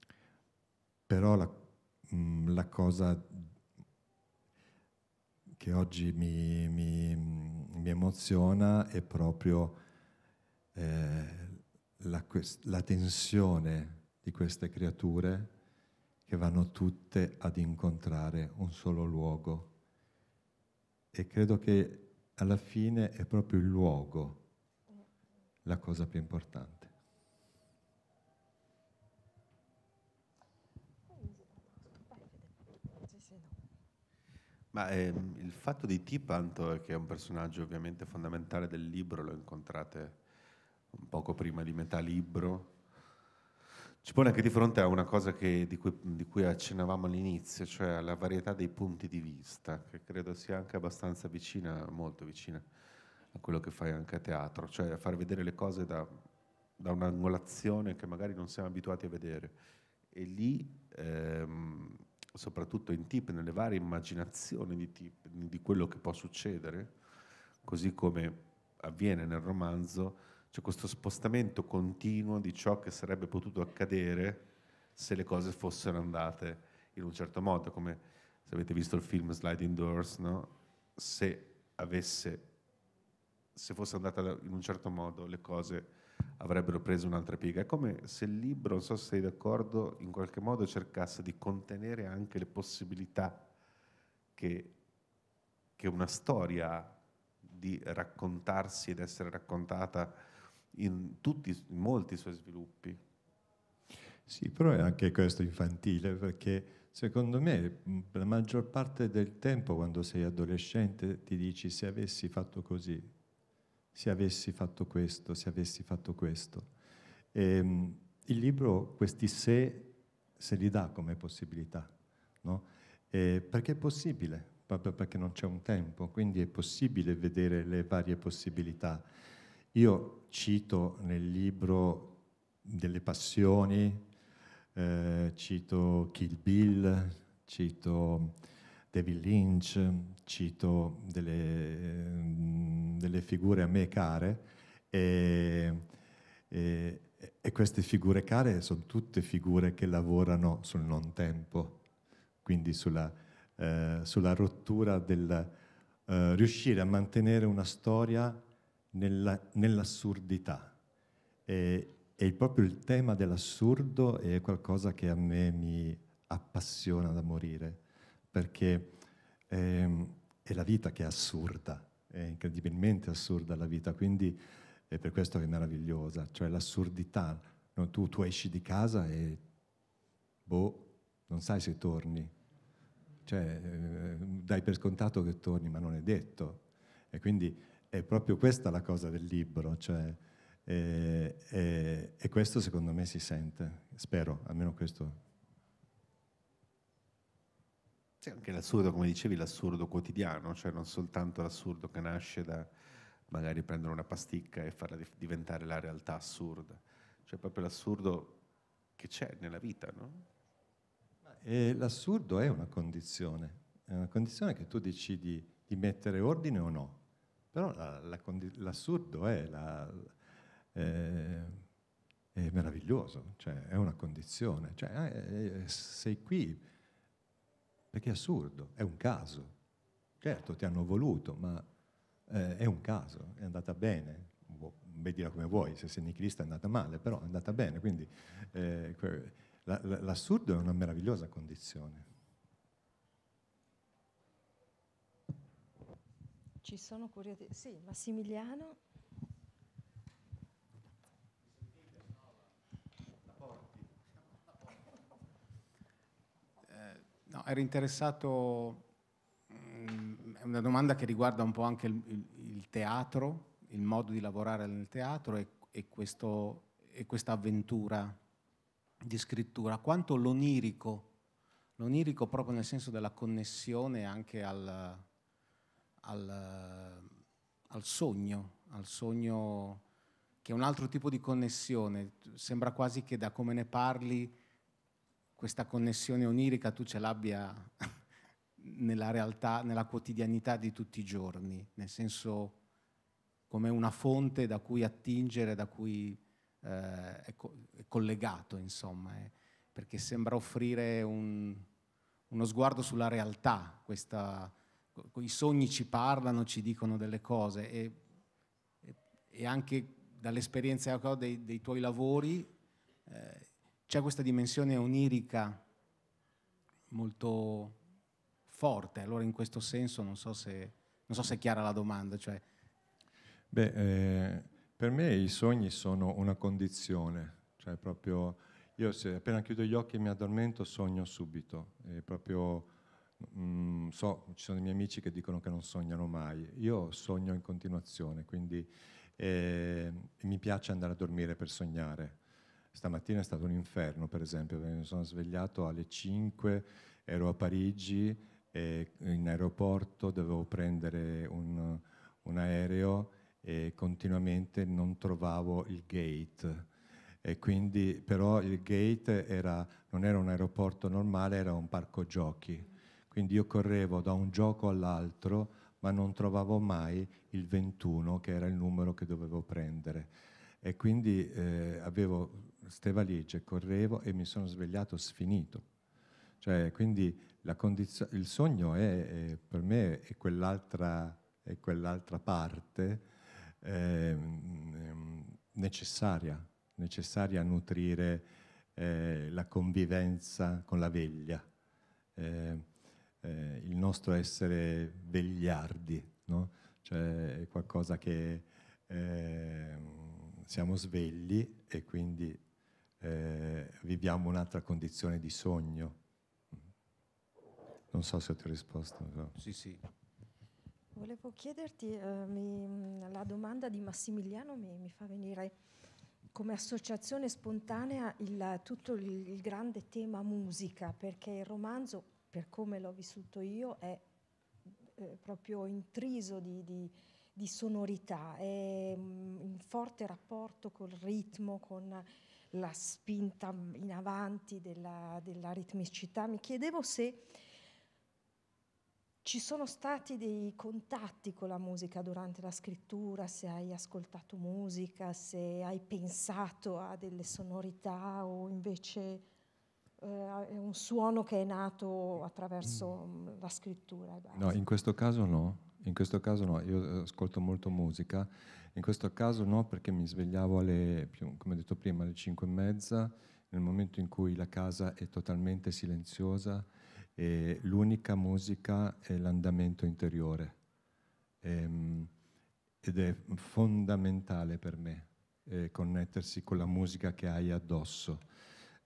però la, mm, la, cosa che oggi mi, mi, mi emoziona è proprio eh, la, la tensione di queste creature che vanno tutte ad incontrare un solo luogo. E credo che alla fine è proprio il luogo la cosa più importante. Ma ehm, il fatto di Tipanto, che è un personaggio ovviamente fondamentale del libro, lo incontrate un poco prima di metà libro, ci pone anche di fronte a una cosa che, di, cui, di, cui, accennavamo all'inizio, cioè alla varietà dei punti di vista, che credo sia anche abbastanza vicina, molto vicina a quello che fai anche a teatro, cioè a far vedere le cose da, da un'angolazione che magari non siamo abituati a vedere. E lì, ehm, soprattutto in tip, nelle varie immaginazioni di tip, di quello che può succedere, così come avviene nel romanzo, c'è questo spostamento continuo di ciò che sarebbe potuto accadere se le cose fossero andate in un certo modo, come se avete visto il film Sliding Doors, no? se, avesse, se fosse andata in un certo modo le cose avrebbero preso un'altra piega. È come se il libro, non so se sei d'accordo, in qualche modo cercasse di contenere anche le possibilità che, che una storia ha di raccontarsi ed essere raccontata in, tutti, in molti suoi sviluppi. Sì, però è anche questo infantile, perché secondo me la maggior parte del tempo quando sei adolescente ti dici se avessi fatto così, se avessi fatto questo, se avessi fatto questo. E, ehm, il libro questi se se li dà come possibilità, no? perché è possibile, proprio perché non c'è un tempo, quindi è possibile vedere le varie possibilità. Io cito nel libro delle passioni, eh, cito Kill Bill, cito David Lynch, cito delle, mm, delle figure a me care e, e, e, queste figure care sono tutte figure che lavorano sul non tempo, quindi sulla, eh, sulla rottura del eh, riuscire a mantenere una storia nella, nell'assurdità. E, e proprio il tema dell'assurdo è qualcosa che a me mi appassiona da morire, perché ehm, è la vita che è assurda, è incredibilmente assurda la vita, quindi è per questo che è meravigliosa, cioè l'assurdità. No, tu, tu esci di casa e boh, non sai se torni, cioè eh, dai per scontato che torni, ma non è detto. E quindi è proprio questa la cosa del libro, cioè, e, e, e questo secondo me si sente, spero, almeno questo. Sì, anche l'assurdo, come dicevi, l'assurdo quotidiano, cioè non soltanto l'assurdo che nasce da magari prendere una pasticca e farla diventare la realtà assurda, cioè proprio l'assurdo che c'è nella vita, no? E l'assurdo è una condizione, è una condizione che tu decidi di mettere ordine o no. Però la, la, l'assurdo è, la, eh, è, meraviglioso, cioè è una condizione. Cioè, eh, sei qui perché è assurdo, è un caso. Certo, ti hanno voluto, ma eh, è un caso, è andata bene. Vedila come vuoi, se sei nichilista è andata male, però è andata bene. Quindi eh, l'assurdo è una meravigliosa condizione. Ci sono curiosi. Sì, Massimiliano. No, ero interessato, mm, è una domanda che riguarda un po' anche il, il, il teatro, il modo di lavorare nel teatro e, e, questo, e questa avventura di scrittura, quanto l'onirico, l'onirico proprio nel senso della connessione anche al, al, al sogno, al sogno che è un altro tipo di connessione. Sembra quasi che da come ne parli questa connessione onirica tu ce l'abbia nella realtà, nella quotidianità di tutti i giorni, nel senso come una fonte da cui attingere, da cui eh, è, co- è, collegato, insomma, eh, perché sembra offrire un, uno sguardo sulla realtà, questa, i sogni ci parlano, ci dicono delle cose e, e anche dall'esperienza dei, dei tuoi lavori eh, c'è questa dimensione onirica molto forte. Allora in questo senso non so se, non so se è chiara la domanda. Cioè... Beh, eh, per me i sogni sono una condizione, cioè proprio io se appena chiudo gli occhi e mi addormento sogno subito, è proprio mm, so, ci sono dei miei amici che dicono che non sognano mai, io sogno in continuazione, quindi eh, mi piace andare a dormire per sognare. Stamattina è stato un inferno, per esempio, mi sono svegliato alle 5, ero a Parigi e in aeroporto dovevo prendere un, un aereo e continuamente non trovavo il gate. E quindi, però il gate era, non era un aeroporto normale, era un parco giochi. Quindi io correvo da un gioco all'altro, ma non trovavo mai il 21, che era il numero che dovevo prendere. E quindi eh, avevo queste valigie, correvo e mi sono svegliato sfinito. Cioè, quindi condizio- il sogno è, è, per me è quell'altra, è quell'altra parte eh, necessaria, necessaria a nutrire eh, la convivenza con la veglia, eh, eh il nostro essere vegliardi, no? cioè è qualcosa che ehm, siamo svegli e quindi eh, viviamo un'altra condizione di sogno. Non so se ti ho risposto. No. Sì, sì. Volevo chiederti, eh, mi, la domanda di Massimiliano mi, mi, fa venire come associazione spontanea il, tutto il, il, grande tema musica, perché il romanzo, per come l'ho vissuto io, è eh, proprio intriso di, di, di sonorità, è mm, in forte rapporto col ritmo, con la spinta in avanti della, della ritmicità. Mi chiedevo se ci sono stati dei contatti con la musica durante la scrittura, se hai ascoltato musica, se hai pensato a delle sonorità o invece eh, è un suono che è nato attraverso mm. la scrittura. No, in questo caso no, in questo caso no, io ascolto molto musica in questo caso no, perché mi svegliavo alle, come detto prima, alle 5 e mezza, nel momento in cui la casa è totalmente silenziosa e l'unica musica è l'andamento interiore. Ehm, ed è fondamentale per me eh, connettersi con la musica che hai addosso.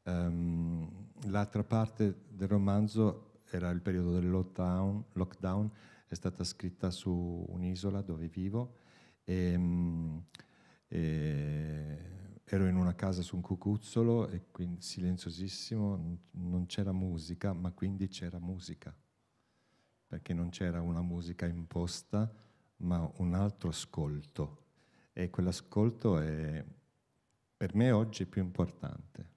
Um, l'altra parte del romanzo era il periodo del lockdown, lockdown, è stata scritta su un'isola dove vivo e, ehm, e, ero in una casa su un cucuzzolo e quindi silenziosissimo, non c'era musica, ma quindi c'era musica, perché non c'era una musica imposta, ma un altro ascolto. E quell'ascolto è per me oggi più importante.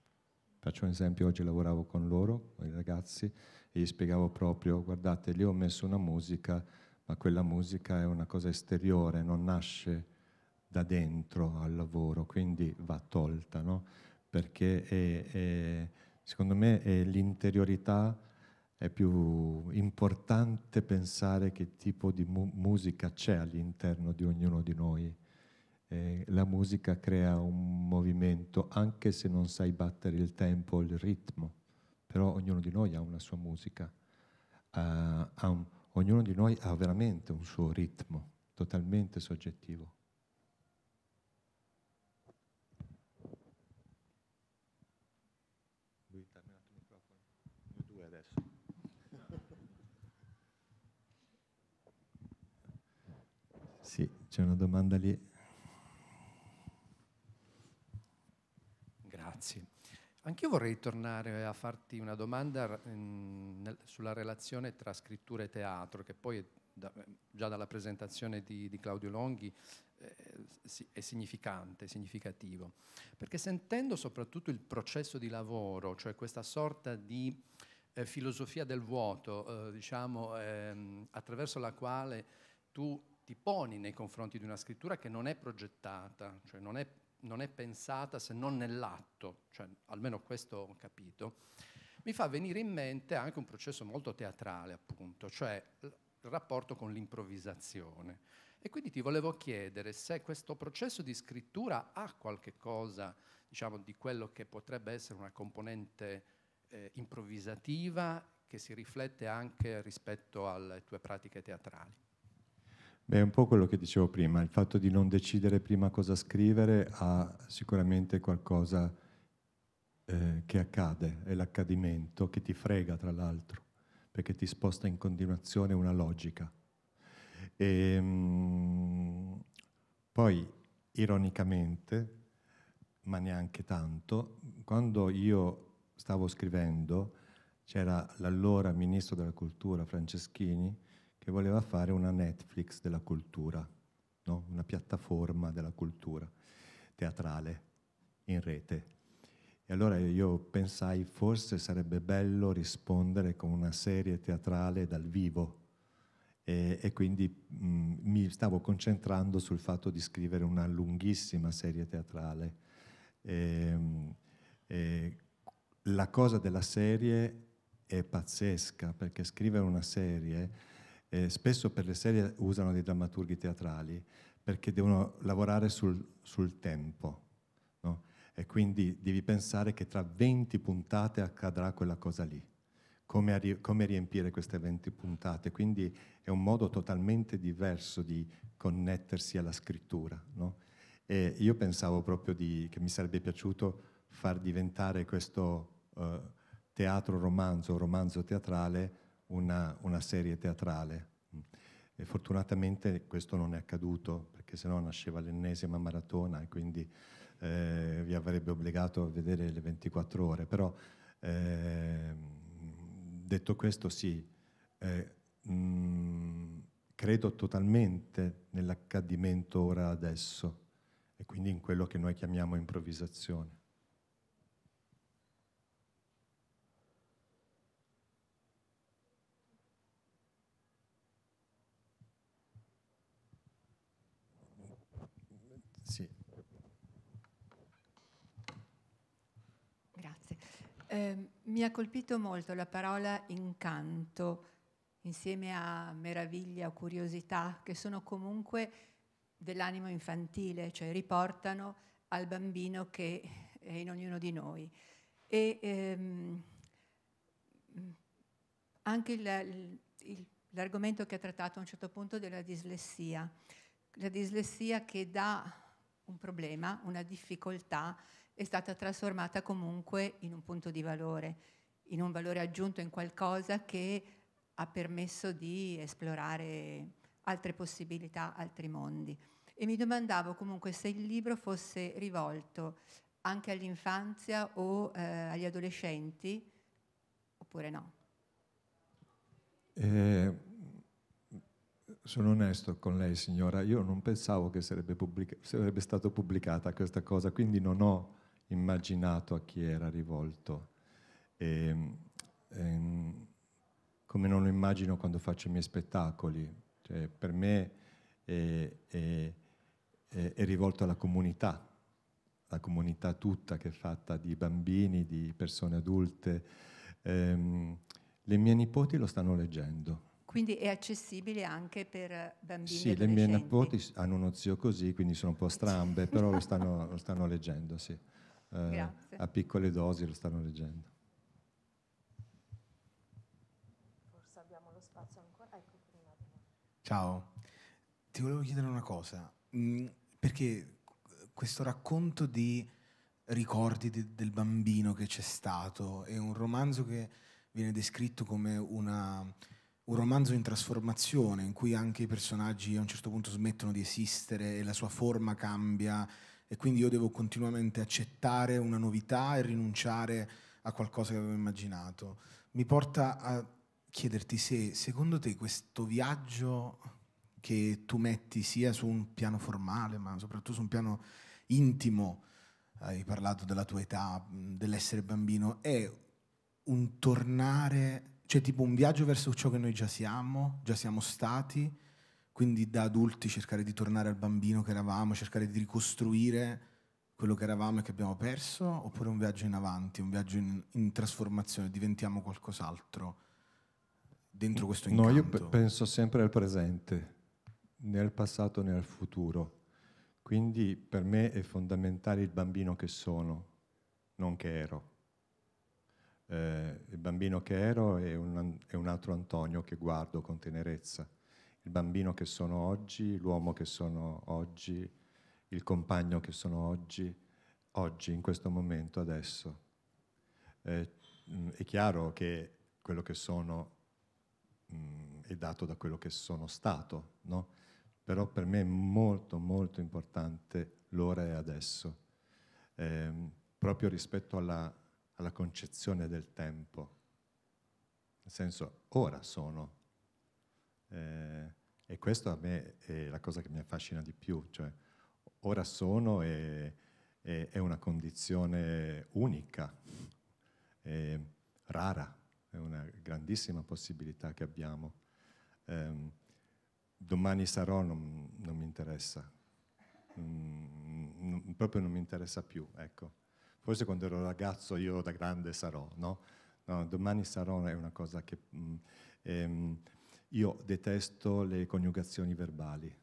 Faccio un esempio, oggi lavoravo con loro, con i ragazzi, e gli spiegavo proprio, guardate, lì ho messo una musica ma quella musica è una cosa esteriore, non nasce da dentro al lavoro, quindi va tolta, no? perché è, è, secondo me è l'interiorità è più importante pensare che tipo di mu- musica c'è all'interno di ognuno di noi. Eh, la musica crea un movimento, anche se non sai battere il tempo, il ritmo, però ognuno di noi ha una sua musica, uh, ha un, ognuno di noi ha veramente un suo ritmo totalmente soggettivo. Sì, c'è una domanda lì. Grazie. Anch'io vorrei tornare a farti una domanda sulla relazione tra scrittura e teatro, che poi da, già dalla presentazione di, di Claudio Longhi eh, è significante, è significativo. Perché sentendo soprattutto il processo di lavoro, cioè questa sorta di eh, filosofia del vuoto, eh, diciamo, ehm, attraverso la quale tu ti poni nei confronti di una scrittura che non è progettata, cioè non è non è pensata se non nell'atto, cioè almeno questo ho capito, mi fa venire in mente anche un processo molto teatrale, appunto, cioè il rapporto con l'improvvisazione. E quindi ti volevo chiedere se questo processo di scrittura ha qualche cosa, diciamo, di quello che potrebbe essere una componente eh, improvvisativa che si riflette anche rispetto alle tue pratiche teatrali. Beh, è un po' quello che dicevo prima, il fatto di non decidere prima cosa scrivere ha sicuramente qualcosa eh, che accade, è l'accadimento che ti frega tra l'altro, perché ti sposta in continuazione una logica. E, ehm, mh, poi, ironicamente, ma neanche tanto, quando io stavo scrivendo c'era l'allora ministro della cultura Franceschini che voleva fare una Netflix della cultura, no? una piattaforma della cultura teatrale in rete. E allora io pensai forse sarebbe bello rispondere con una serie teatrale dal vivo e, e quindi mh, mi stavo concentrando sul fatto di scrivere una lunghissima serie teatrale. E, ehm, e la cosa della serie è pazzesca perché scrivere una serie eh, spesso per le serie usano dei drammaturghi teatrali perché devono lavorare sul, sul tempo. No? E quindi devi pensare che tra 20 puntate accadrà quella cosa lì. Come, come, riempire queste 20 puntate. Quindi è un modo totalmente diverso di connettersi alla scrittura. No? Io pensavo proprio di, che mi sarebbe piaciuto far diventare questo uh, teatro romanzo, romanzo teatrale, una, una serie teatrale. E fortunatamente questo non è accaduto, perché sennò nasceva l'ennesima maratona e quindi eh, vi avrebbe obbligato a vedere le 24 ore. Però eh, detto questo, sì, eh, mh, credo totalmente nell'accadimento ora adesso e quindi in quello che noi chiamiamo improvvisazione. Sì. Grazie. Eh, mi ha colpito molto la parola incanto insieme a meraviglia o curiosità che sono comunque dell'animo infantile, cioè riportano al bambino che è in ognuno di noi. E ehm, anche il, il, l'argomento che ha trattato a un certo punto della dislessia, la dislessia che dà un problema, una difficoltà, è stata trasformata comunque in un punto di valore, in un valore aggiunto, in qualcosa che ha permesso di esplorare altre possibilità, altri mondi. E mi domandavo comunque se il libro fosse rivolto anche all'infanzia o eh, agli adolescenti, oppure no. Eh, sono onesto con lei, signora, io non pensavo che sarebbe, pubblica- sarebbe stata pubblicata questa cosa, quindi non ho immaginato a chi era rivolto. E, ehm, ehm, come non lo immagino quando faccio i miei spettacoli. Cioè, per me è, è, è, è rivolto alla comunità, la comunità tutta che è fatta di bambini, di persone adulte. Ehm, le mie nipoti lo stanno leggendo quindi è accessibile anche per bambini Sì, le mie nipoti hanno uno zio così, quindi sono un po' strambe, però lo stanno, lo stanno leggendo, sì. Eh, a piccole dosi lo stanno leggendo. Forse abbiamo lo spazio ancora. Ecco, prima. Ciao, ti volevo chiedere una cosa, mm, perché questo racconto di ricordi de- del bambino che c'è stato è un romanzo che viene descritto come una un romanzo in trasformazione in cui anche i personaggi a un certo punto smettono di esistere e la sua forma cambia e quindi io devo continuamente accettare una novità e rinunciare a qualcosa che avevo immaginato. Mi porta a chiederti se secondo te questo viaggio che tu metti sia su un piano formale ma soprattutto su un piano intimo, hai parlato della tua età, dell'essere bambino, è un tornare cioè tipo un viaggio verso ciò che noi già siamo, già siamo stati, quindi da adulti cercare di tornare al bambino che eravamo, cercare di ricostruire quello che eravamo e che abbiamo perso, oppure un viaggio in avanti, un viaggio in, in trasformazione, diventiamo qualcos'altro dentro questo incanto? No, io p- penso sempre al presente, né al passato né al futuro. Quindi per me è fondamentale il bambino che sono, non che ero. Eh, il bambino che ero è un, è un altro Antonio che guardo con tenerezza. Il bambino che sono oggi, l'uomo che sono oggi, il compagno che sono oggi, oggi, in questo momento, adesso. Eh, è chiaro che quello che sono mh, mm, è dato da quello che sono stato, no? però per me è molto molto importante l'ora e adesso, eh, proprio rispetto alla, alla, concezione del tempo. Nel senso, ora sono. Eh, e questo a me è la cosa che mi affascina di più, cioè ora sono è, è, è una condizione unica, è rara, è una grandissima possibilità che abbiamo. Eh, domani sarò non, non mi interessa, mm, proprio non mi interessa più, ecco. Forse quando ero ragazzo io da grande sarò, no? no domani sarò è una cosa che... Mm, ehm, io detesto le coniugazioni verbali,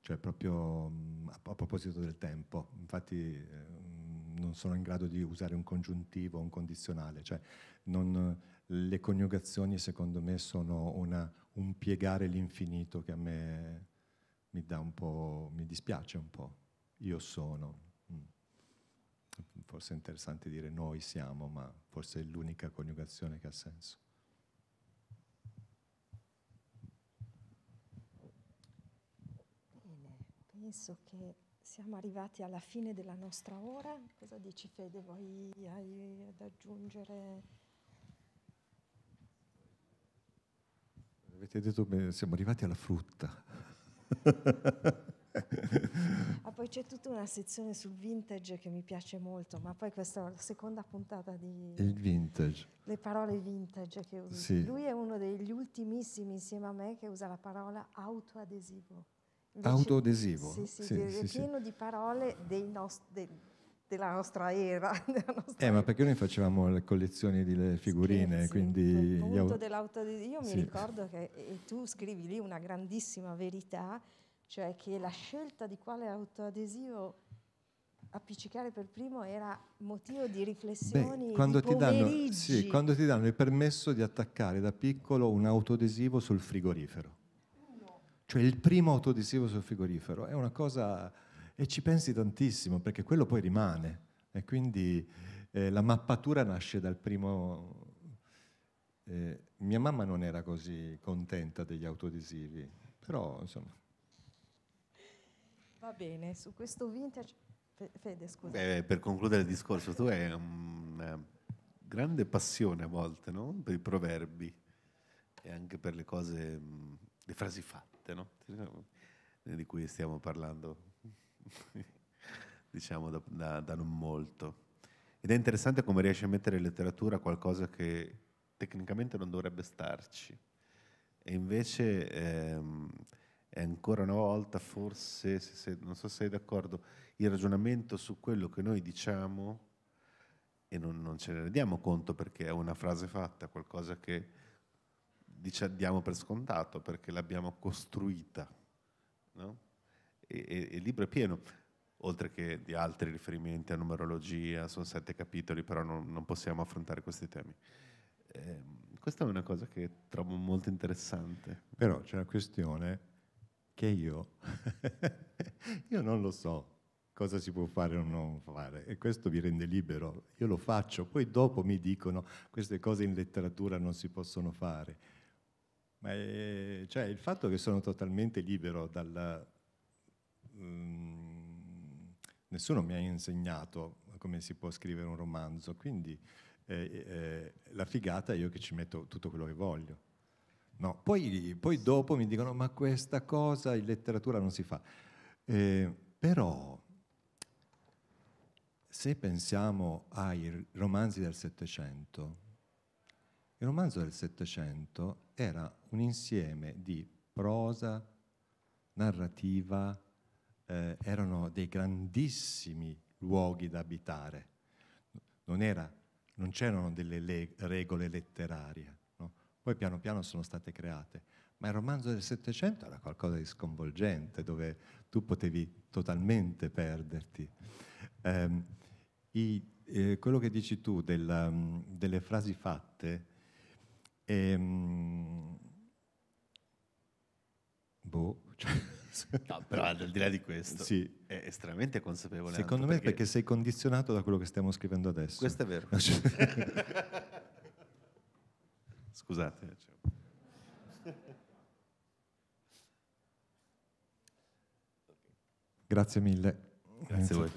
cioè proprio mm, a, proposito del tempo, infatti eh, non sono in grado di usare un congiuntivo, un condizionale, cioè non, le coniugazioni secondo me sono una, un piegare l'infinito che a me mi dà un po', mi dispiace un po'. Io sono. Mm. Forse è interessante dire noi siamo, ma forse è l'unica coniugazione che ha senso. Bene, penso che siamo arrivati alla fine della nostra ora. Cosa dici Fede? Vuoi ad aggiungere? Avete detto bene, siamo arrivati alla frutta. ah, poi c'è tutta una sezione sul vintage che mi piace molto, ma poi questa è la seconda puntata di... Il vintage. Le parole vintage che usi. Sì. Lui è uno degli ultimissimi insieme a me che usa la parola autoadesivo. Autoadesivo? Sì, sì, sì, è sì, pieno di parole dei nostri della nostra era. Della nostra eh, ma perché noi facevamo le collezioni di figurine, Scherzi, quindi... Il punto dell'autadesivo, io sì. mi ricordo che tu scrivi lì una grandissima verità, cioè che la scelta di quale autoadesivo appiccicare per primo era motivo di riflessioni, Beh, quando, di ti danno, sì, quando ti danno il permesso di attaccare da piccolo un autoadesivo sul frigorifero. Cioè il primo autoadesivo sul frigorifero è una cosa e ci pensi tantissimo perché quello poi rimane e quindi eh, la mappatura nasce dal primo... Eh, mia mamma non era così contenta degli autoadesivi, però insomma... Va bene, su questo vintage... Fede, scusa. Beh, per concludere il discorso, tu hai una grande passione a volte no? per i proverbi e anche per le cose, le frasi fatte, no? di cui stiamo parlando diciamo da, da, da, non molto. Ed è interessante come riesce a mettere in letteratura qualcosa che tecnicamente non dovrebbe starci. E invece ehm, è ancora una volta, forse, se, se, non so se sei d'accordo, il ragionamento su quello che noi diciamo e non, non ce ne rendiamo conto perché è una frase fatta, qualcosa che dice, diamo per scontato perché l'abbiamo costruita. No? e, e, il libro è pieno, oltre che di altri riferimenti a numerologia, sono sette capitoli, però non, non possiamo affrontare questi temi. Eh, questa è una cosa che trovo molto interessante. Però c'è una questione che io, io non lo so cosa si può fare o non fare e questo vi rende libero. Io lo faccio, poi dopo mi dicono queste cose in letteratura non si possono fare. Ma è, cioè, il fatto che sono totalmente libero dal, Mm, nessuno mi ha insegnato come si può scrivere un romanzo, quindi eh, eh, la figata è io che ci metto tutto quello che voglio. No, poi, poi, dopo mi dicono ma questa cosa in letteratura non si fa. Eh, però se pensiamo ai romanzi del Settecento, il romanzo del Settecento era un insieme di prosa, narrativa, eh, erano dei grandissimi luoghi da abitare, non, era, non c'erano delle le- regole letterarie, no? poi piano piano sono state create, ma il romanzo del Settecento era qualcosa di sconvolgente, dove tu potevi totalmente perderti. Eh, i, eh, quello che dici tu della, delle frasi fatte, è, boh, cioè, no, però al di là di questo, sì. è estremamente consapevole. Secondo me perché... perché sei condizionato da quello che stiamo scrivendo adesso. Questo è vero. Scusate. Cioè. Grazie mille. Grazie a voi.